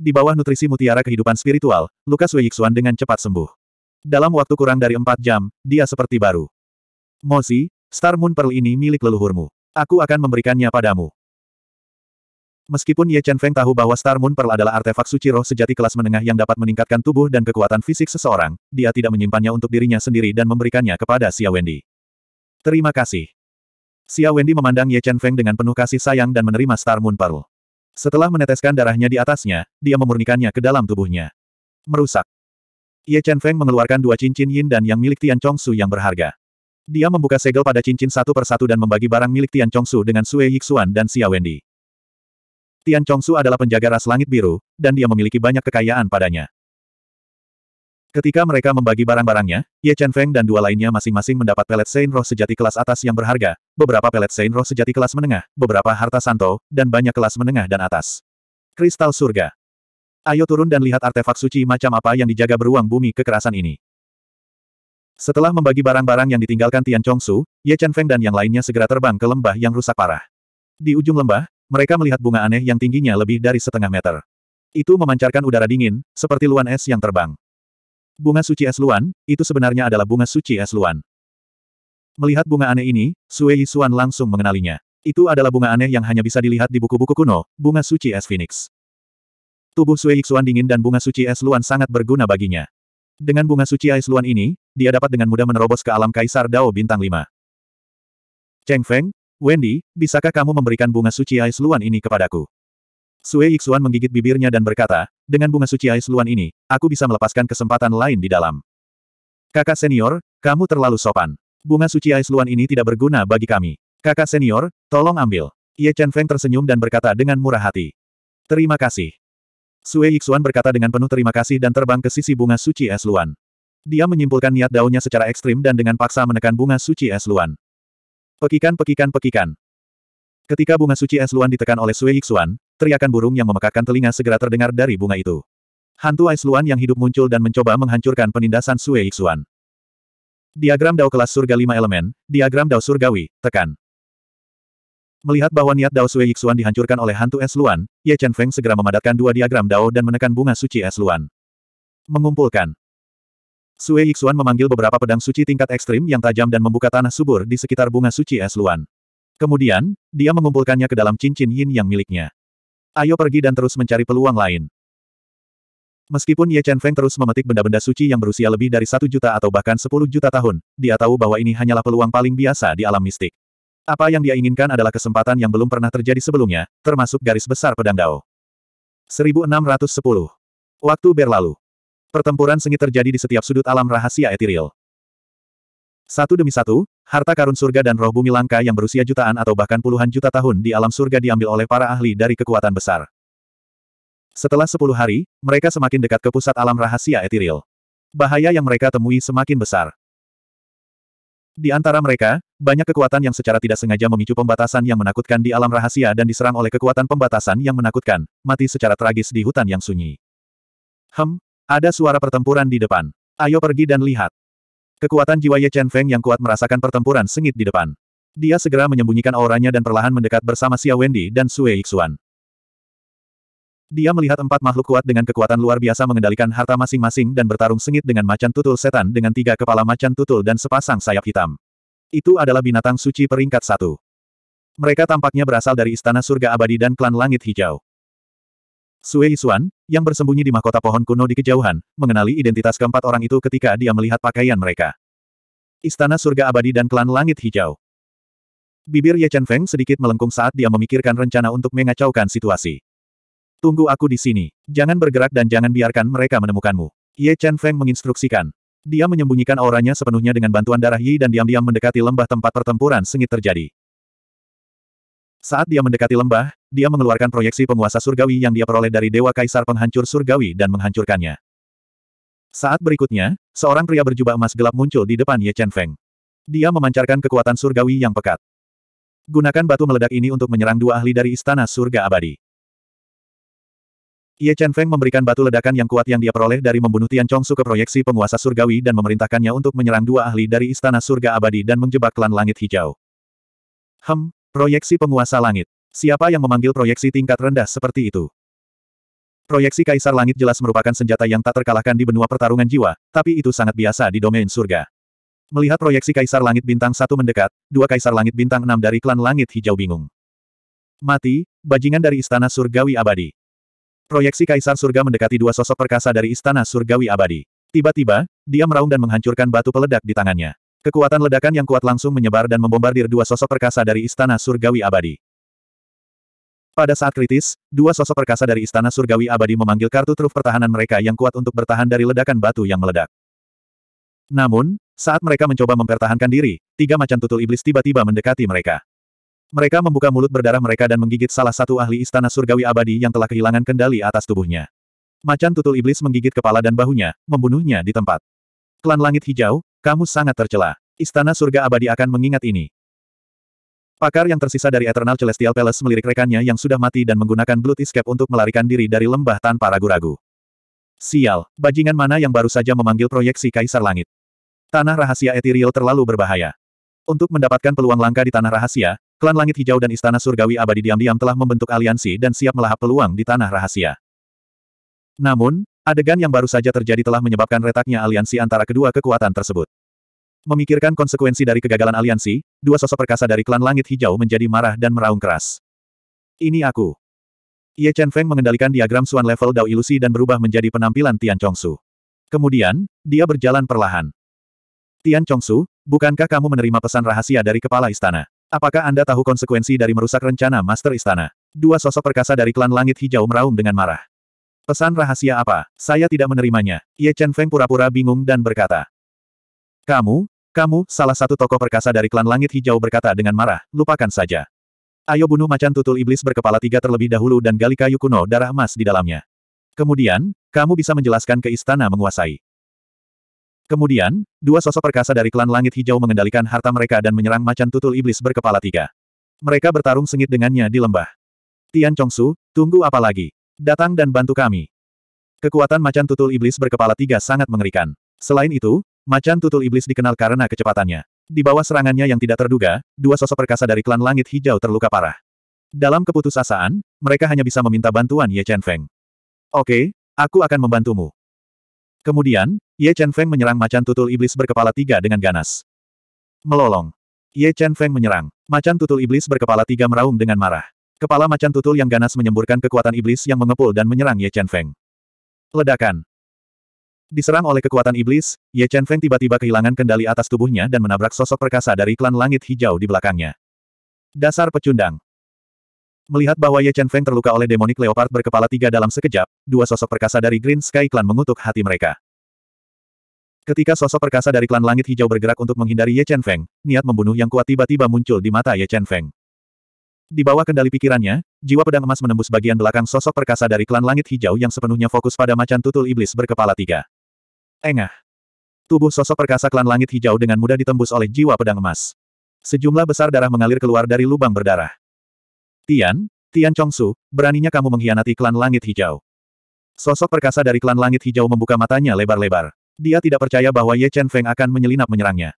Di bawah nutrisi mutiara kehidupan spiritual, luka Wei Yixuan dengan cepat sembuh. Dalam waktu kurang dari empat jam, dia seperti baru. Mozi, Star Moon Pearl ini milik leluhurmu. Aku akan memberikannya padamu. Meskipun Ye Chen Feng tahu bahwa Star Moon Pearl adalah artefak suci roh sejati kelas menengah yang dapat meningkatkan tubuh dan kekuatan fisik seseorang, dia tidak menyimpannya untuk dirinya sendiri dan memberikannya kepada Xia Wendy. Terima kasih. Xia Wendy memandang Ye Chen Feng dengan penuh kasih sayang dan menerima Star Moon Pearl. Setelah meneteskan darahnya di atasnya, dia memurnikannya ke dalam tubuhnya. Merusak. Ye Chen Feng mengeluarkan dua cincin yin dan yang milik Tian Chongsu yang berharga. Dia membuka segel pada cincin satu persatu dan membagi barang milik Tian Chongsu dengan Sue Yixuan dan Xia Wendy. Tian Chongsu adalah penjaga ras langit biru, dan dia memiliki banyak kekayaan padanya. Ketika mereka membagi barang-barangnya, Ye Chen Feng dan dua lainnya masing-masing mendapat pelet Sein Roh sejati kelas atas yang berharga, beberapa pelet Sein Roh sejati kelas menengah, beberapa harta santo, dan banyak kelas menengah dan atas. Kristal surga. Ayo turun dan lihat artefak suci macam apa yang dijaga beruang bumi kekerasan ini. Setelah membagi barang-barang yang ditinggalkan Tian Chongsu, Ye Chen Feng dan yang lainnya segera terbang ke lembah yang rusak parah. Di ujung lembah, mereka melihat bunga aneh yang tingginya lebih dari setengah meter. Itu memancarkan udara dingin, seperti luan es yang terbang. Bunga suci es luan, itu sebenarnya adalah bunga suci es luan. Melihat bunga aneh ini, Sue Yisuan langsung mengenalinya. Itu adalah bunga aneh yang hanya bisa dilihat di buku-buku kuno, bunga suci es phoenix. Tubuh Sue Yixuan dingin dan bunga suci es luan sangat berguna baginya. Dengan bunga suci es luan ini, dia dapat dengan mudah menerobos ke alam Kaisar Dao Bintang 5. Cheng Feng, Wendy, bisakah kamu memberikan bunga suci es luan ini kepadaku? Sue Yixuan menggigit bibirnya dan berkata, dengan bunga suci ais luan ini, aku bisa melepaskan kesempatan lain di dalam. Kakak senior, kamu terlalu sopan. Bunga suci ais luan ini tidak berguna bagi kami. Kakak senior, tolong ambil. Ye Chen Feng tersenyum dan berkata dengan murah hati. Terima kasih. Sue Yixuan berkata dengan penuh terima kasih dan terbang ke sisi bunga suci es luan. Dia menyimpulkan niat daunnya secara ekstrim dan dengan paksa menekan bunga suci es luan. Pekikan pekikan pekikan. Ketika bunga suci es luan ditekan oleh Sue Yixuan, teriakan burung yang memekakkan telinga segera terdengar dari bunga itu. Hantu Ais Luan yang hidup muncul dan mencoba menghancurkan penindasan Sue Yixuan. Diagram Dao kelas surga lima elemen, diagram Dao surgawi, tekan. Melihat bahwa niat Dao Sue Yixuan dihancurkan oleh hantu es Luan, Ye Chen Feng segera memadatkan dua diagram Dao dan menekan bunga suci es Luan. Mengumpulkan. Sue Yixuan memanggil beberapa pedang suci tingkat ekstrim yang tajam dan membuka tanah subur di sekitar bunga suci es Luan. Kemudian, dia mengumpulkannya ke dalam cincin yin yang miliknya. Ayo pergi dan terus mencari peluang lain. Meskipun Ye Chen Feng terus memetik benda-benda suci yang berusia lebih dari satu juta atau bahkan sepuluh juta tahun, dia tahu bahwa ini hanyalah peluang paling biasa di alam mistik. Apa yang dia inginkan adalah kesempatan yang belum pernah terjadi sebelumnya, termasuk garis besar pedang Dao. 1610. Waktu berlalu. Pertempuran sengit terjadi di setiap sudut alam rahasia etiril. Satu demi satu, harta karun surga dan roh bumi langka yang berusia jutaan atau bahkan puluhan juta tahun di alam surga diambil oleh para ahli dari kekuatan besar. Setelah sepuluh hari, mereka semakin dekat ke pusat alam rahasia etiril. Bahaya yang mereka temui semakin besar. Di antara mereka, banyak kekuatan yang secara tidak sengaja memicu pembatasan yang menakutkan di alam rahasia dan diserang oleh kekuatan pembatasan yang menakutkan, mati secara tragis di hutan yang sunyi. Hem, ada suara pertempuran di depan. Ayo pergi dan lihat. Kekuatan jiwa Ye Chen Feng yang kuat merasakan pertempuran sengit di depan. Dia segera menyembunyikan auranya dan perlahan mendekat bersama Xia Wendy dan Sue Yixuan. Dia melihat empat makhluk kuat dengan kekuatan luar biasa mengendalikan harta masing-masing dan bertarung sengit dengan macan tutul setan dengan tiga kepala macan tutul dan sepasang sayap hitam. Itu adalah binatang suci peringkat satu. Mereka tampaknya berasal dari Istana Surga Abadi dan Klan Langit Hijau. Sue Yisuan, yang bersembunyi di mahkota pohon kuno di kejauhan, mengenali identitas keempat orang itu ketika dia melihat pakaian mereka. Istana Surga Abadi dan Klan Langit Hijau. Bibir Ye Chen Feng sedikit melengkung saat dia memikirkan rencana untuk mengacaukan situasi. Tunggu aku di sini. Jangan bergerak dan jangan biarkan mereka menemukanmu. Ye Chen Feng menginstruksikan. Dia menyembunyikan auranya sepenuhnya dengan bantuan darah Yi dan diam-diam mendekati lembah tempat pertempuran sengit terjadi. Saat dia mendekati lembah, dia mengeluarkan proyeksi penguasa surgawi yang dia peroleh dari Dewa Kaisar Penghancur Surgawi dan menghancurkannya. Saat berikutnya, seorang pria berjubah emas gelap muncul di depan Ye Chen Feng. Dia memancarkan kekuatan surgawi yang pekat. Gunakan batu meledak ini untuk menyerang dua ahli dari Istana Surga Abadi. Ye Chen Feng memberikan batu ledakan yang kuat yang dia peroleh dari membunuh Tian Chongsu ke proyeksi penguasa surgawi dan memerintahkannya untuk menyerang dua ahli dari Istana Surga Abadi dan menjebak klan Langit Hijau. Hem, proyeksi penguasa langit. Siapa yang memanggil proyeksi tingkat rendah seperti itu? Proyeksi Kaisar Langit jelas merupakan senjata yang tak terkalahkan di benua pertarungan jiwa, tapi itu sangat biasa di domain surga. Melihat proyeksi Kaisar Langit Bintang satu mendekat, dua Kaisar Langit Bintang enam dari klan Langit Hijau bingung. Mati, bajingan dari Istana Surgawi Abadi. Proyeksi Kaisar Surga mendekati dua sosok perkasa dari Istana Surgawi Abadi. Tiba-tiba, dia meraung dan menghancurkan batu peledak di tangannya. Kekuatan ledakan yang kuat langsung menyebar dan membombardir dua sosok perkasa dari Istana Surgawi Abadi. Pada saat kritis, dua sosok perkasa dari Istana Surgawi Abadi memanggil kartu truf pertahanan mereka yang kuat untuk bertahan dari ledakan batu yang meledak. Namun, saat mereka mencoba mempertahankan diri, tiga macan tutul iblis tiba-tiba mendekati mereka. Mereka membuka mulut berdarah mereka dan menggigit salah satu ahli istana surgawi abadi yang telah kehilangan kendali atas tubuhnya. Macan tutul iblis menggigit kepala dan bahunya, membunuhnya di tempat. Klan Langit Hijau, kamu sangat tercela. Istana surga abadi akan mengingat ini. Pakar yang tersisa dari Eternal Celestial Palace melirik rekannya yang sudah mati dan menggunakan Blood Escape untuk melarikan diri dari lembah tanpa ragu-ragu. Sial, bajingan mana yang baru saja memanggil proyeksi Kaisar Langit. Tanah rahasia etiril terlalu berbahaya. Untuk mendapatkan peluang langka di tanah rahasia, klan Langit Hijau dan Istana Surgawi Abadi diam-diam telah membentuk aliansi dan siap melahap peluang di tanah rahasia. Namun, adegan yang baru saja terjadi telah menyebabkan retaknya aliansi antara kedua kekuatan tersebut. Memikirkan konsekuensi dari kegagalan aliansi, dua sosok perkasa dari klan Langit Hijau menjadi marah dan meraung keras. Ini aku. Ye Chen Feng mengendalikan diagram Suan level Dao Ilusi dan berubah menjadi penampilan Tian Chongsu. Kemudian, dia berjalan perlahan. Tian Chongsu, bukankah kamu menerima pesan rahasia dari kepala istana? Apakah Anda tahu konsekuensi dari merusak rencana Master Istana? Dua sosok perkasa dari klan Langit Hijau meraung dengan marah. Pesan rahasia apa? Saya tidak menerimanya. Ye Chen Feng pura-pura bingung dan berkata. Kamu, kamu, salah satu tokoh perkasa dari klan Langit Hijau berkata dengan marah, lupakan saja. Ayo bunuh macan tutul iblis berkepala tiga terlebih dahulu dan gali kayu kuno darah emas di dalamnya. Kemudian, kamu bisa menjelaskan ke istana menguasai. Kemudian, dua sosok perkasa dari klan Langit Hijau mengendalikan harta mereka dan menyerang macan tutul iblis berkepala tiga. Mereka bertarung sengit dengannya di lembah. Tian Chongsu, tunggu apa lagi? Datang dan bantu kami. Kekuatan macan tutul iblis berkepala tiga sangat mengerikan. Selain itu, macan tutul iblis dikenal karena kecepatannya. Di bawah serangannya yang tidak terduga, dua sosok perkasa dari klan Langit Hijau terluka parah. Dalam keputusasaan, mereka hanya bisa meminta bantuan Ye Chen Feng. Oke, aku akan membantumu. Kemudian, Ye Chen Feng menyerang macan tutul iblis berkepala tiga dengan ganas. Melolong. Ye Chen Feng menyerang. Macan tutul iblis berkepala tiga meraung dengan marah. Kepala macan tutul yang ganas menyemburkan kekuatan iblis yang mengepul dan menyerang Ye Chen Feng. Ledakan. Diserang oleh kekuatan iblis, Ye Chen Feng tiba-tiba kehilangan kendali atas tubuhnya dan menabrak sosok perkasa dari klan langit hijau di belakangnya. Dasar pecundang. Melihat bahwa Ye Chen Feng terluka oleh demonik leopard berkepala tiga dalam sekejap, dua sosok perkasa dari Green Sky Clan mengutuk hati mereka. Ketika sosok perkasa dari klan langit hijau bergerak untuk menghindari Ye Chen Feng, niat membunuh yang kuat tiba-tiba muncul di mata Ye Chen Feng. Di bawah kendali pikirannya, jiwa pedang emas menembus bagian belakang sosok perkasa dari klan langit hijau yang sepenuhnya fokus pada macan tutul iblis berkepala tiga. Engah. Tubuh sosok perkasa klan langit hijau dengan mudah ditembus oleh jiwa pedang emas. Sejumlah besar darah mengalir keluar dari lubang berdarah. Tian, Tian Chongsu, beraninya kamu mengkhianati klan langit hijau. Sosok perkasa dari klan langit hijau membuka matanya lebar-lebar. Dia tidak percaya bahwa Ye Chen Feng akan menyelinap menyerangnya.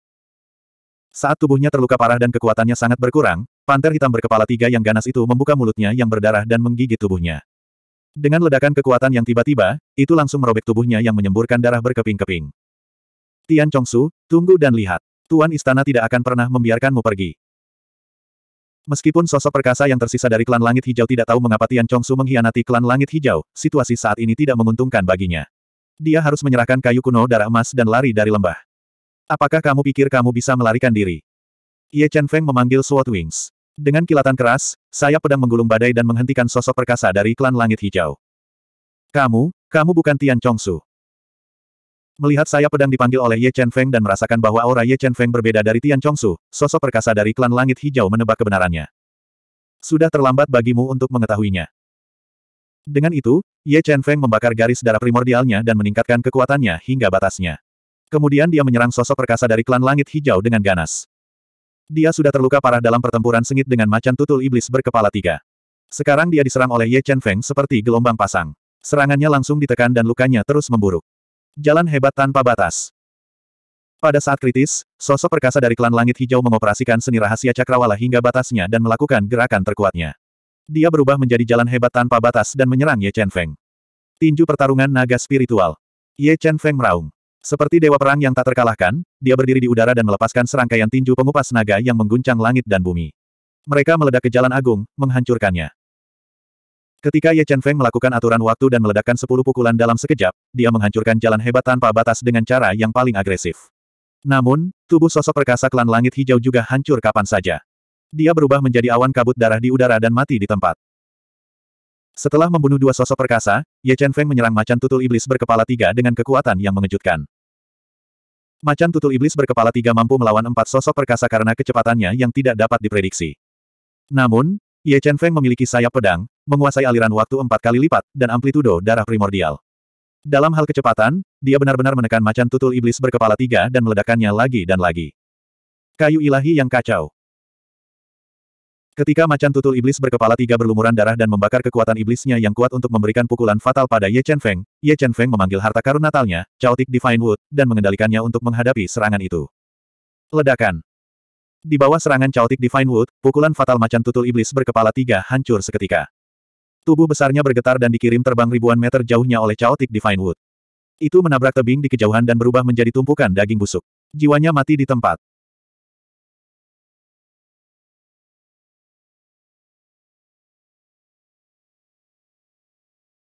Saat tubuhnya terluka parah dan kekuatannya sangat berkurang, panter hitam berkepala tiga yang ganas itu membuka mulutnya yang berdarah dan menggigit tubuhnya. Dengan ledakan kekuatan yang tiba-tiba, itu langsung merobek tubuhnya yang menyemburkan darah berkeping-keping. Tian Chongsu, tunggu dan lihat. Tuan Istana tidak akan pernah membiarkanmu pergi. Meskipun sosok perkasa yang tersisa dari klan Langit Hijau tidak tahu mengapa Tian Chongsu mengkhianati klan Langit Hijau, situasi saat ini tidak menguntungkan baginya. Dia harus menyerahkan kayu kuno darah emas dan lari dari lembah. Apakah kamu pikir kamu bisa melarikan diri? Ye Chen Feng memanggil Sword Wings. Dengan kilatan keras, saya pedang menggulung badai dan menghentikan sosok perkasa dari klan langit hijau. Kamu, kamu bukan Tian Chongsu. Melihat saya pedang dipanggil oleh Ye Chen Feng dan merasakan bahwa aura Ye Chen Feng berbeda dari Tian Chongsu, sosok perkasa dari klan langit hijau menebak kebenarannya. Sudah terlambat bagimu untuk mengetahuinya. Dengan itu, Ye Chen Feng membakar garis darah primordialnya dan meningkatkan kekuatannya hingga batasnya. Kemudian dia menyerang sosok perkasa dari klan langit hijau dengan ganas. Dia sudah terluka parah dalam pertempuran sengit dengan macan tutul iblis berkepala tiga. Sekarang dia diserang oleh Ye Chen Feng seperti gelombang pasang. Serangannya langsung ditekan dan lukanya terus memburuk. Jalan hebat tanpa batas. Pada saat kritis, sosok perkasa dari klan langit hijau mengoperasikan seni rahasia cakrawala hingga batasnya dan melakukan gerakan terkuatnya. Dia berubah menjadi jalan hebat tanpa batas dan menyerang Ye Chen Feng. Tinju pertarungan naga spiritual. Ye Chen Feng meraung. Seperti dewa perang yang tak terkalahkan, dia berdiri di udara dan melepaskan serangkaian tinju pengupas naga yang mengguncang langit dan bumi. Mereka meledak ke jalan agung, menghancurkannya. Ketika Ye Chen Feng melakukan aturan waktu dan meledakkan sepuluh pukulan dalam sekejap, dia menghancurkan jalan hebat tanpa batas dengan cara yang paling agresif. Namun, tubuh sosok perkasa klan langit hijau juga hancur kapan saja. Dia berubah menjadi awan kabut darah di udara dan mati di tempat. Setelah membunuh dua sosok perkasa, Ye Chen Feng menyerang macan tutul iblis berkepala tiga dengan kekuatan yang mengejutkan. Macan tutul iblis berkepala tiga mampu melawan empat sosok perkasa karena kecepatannya yang tidak dapat diprediksi. Namun, Ye Chen Feng memiliki sayap pedang, menguasai aliran waktu empat kali lipat, dan amplitudo darah primordial. Dalam hal kecepatan, dia benar-benar menekan macan tutul iblis berkepala tiga dan meledakannya lagi dan lagi. Kayu ilahi yang kacau. Ketika macan tutul iblis berkepala tiga berlumuran darah dan membakar kekuatan iblisnya yang kuat untuk memberikan pukulan fatal pada Ye Chen Feng, Ye Chen Feng memanggil harta karun natalnya, Chaotic Divine Wood, dan mengendalikannya untuk menghadapi serangan itu. Ledakan. Di bawah serangan Chaotic Divine Wood, pukulan fatal macan tutul iblis berkepala tiga hancur seketika. Tubuh besarnya bergetar dan dikirim terbang ribuan meter jauhnya oleh Chaotic Divine Wood. Itu menabrak tebing di kejauhan dan berubah menjadi tumpukan daging busuk. Jiwanya mati di tempat.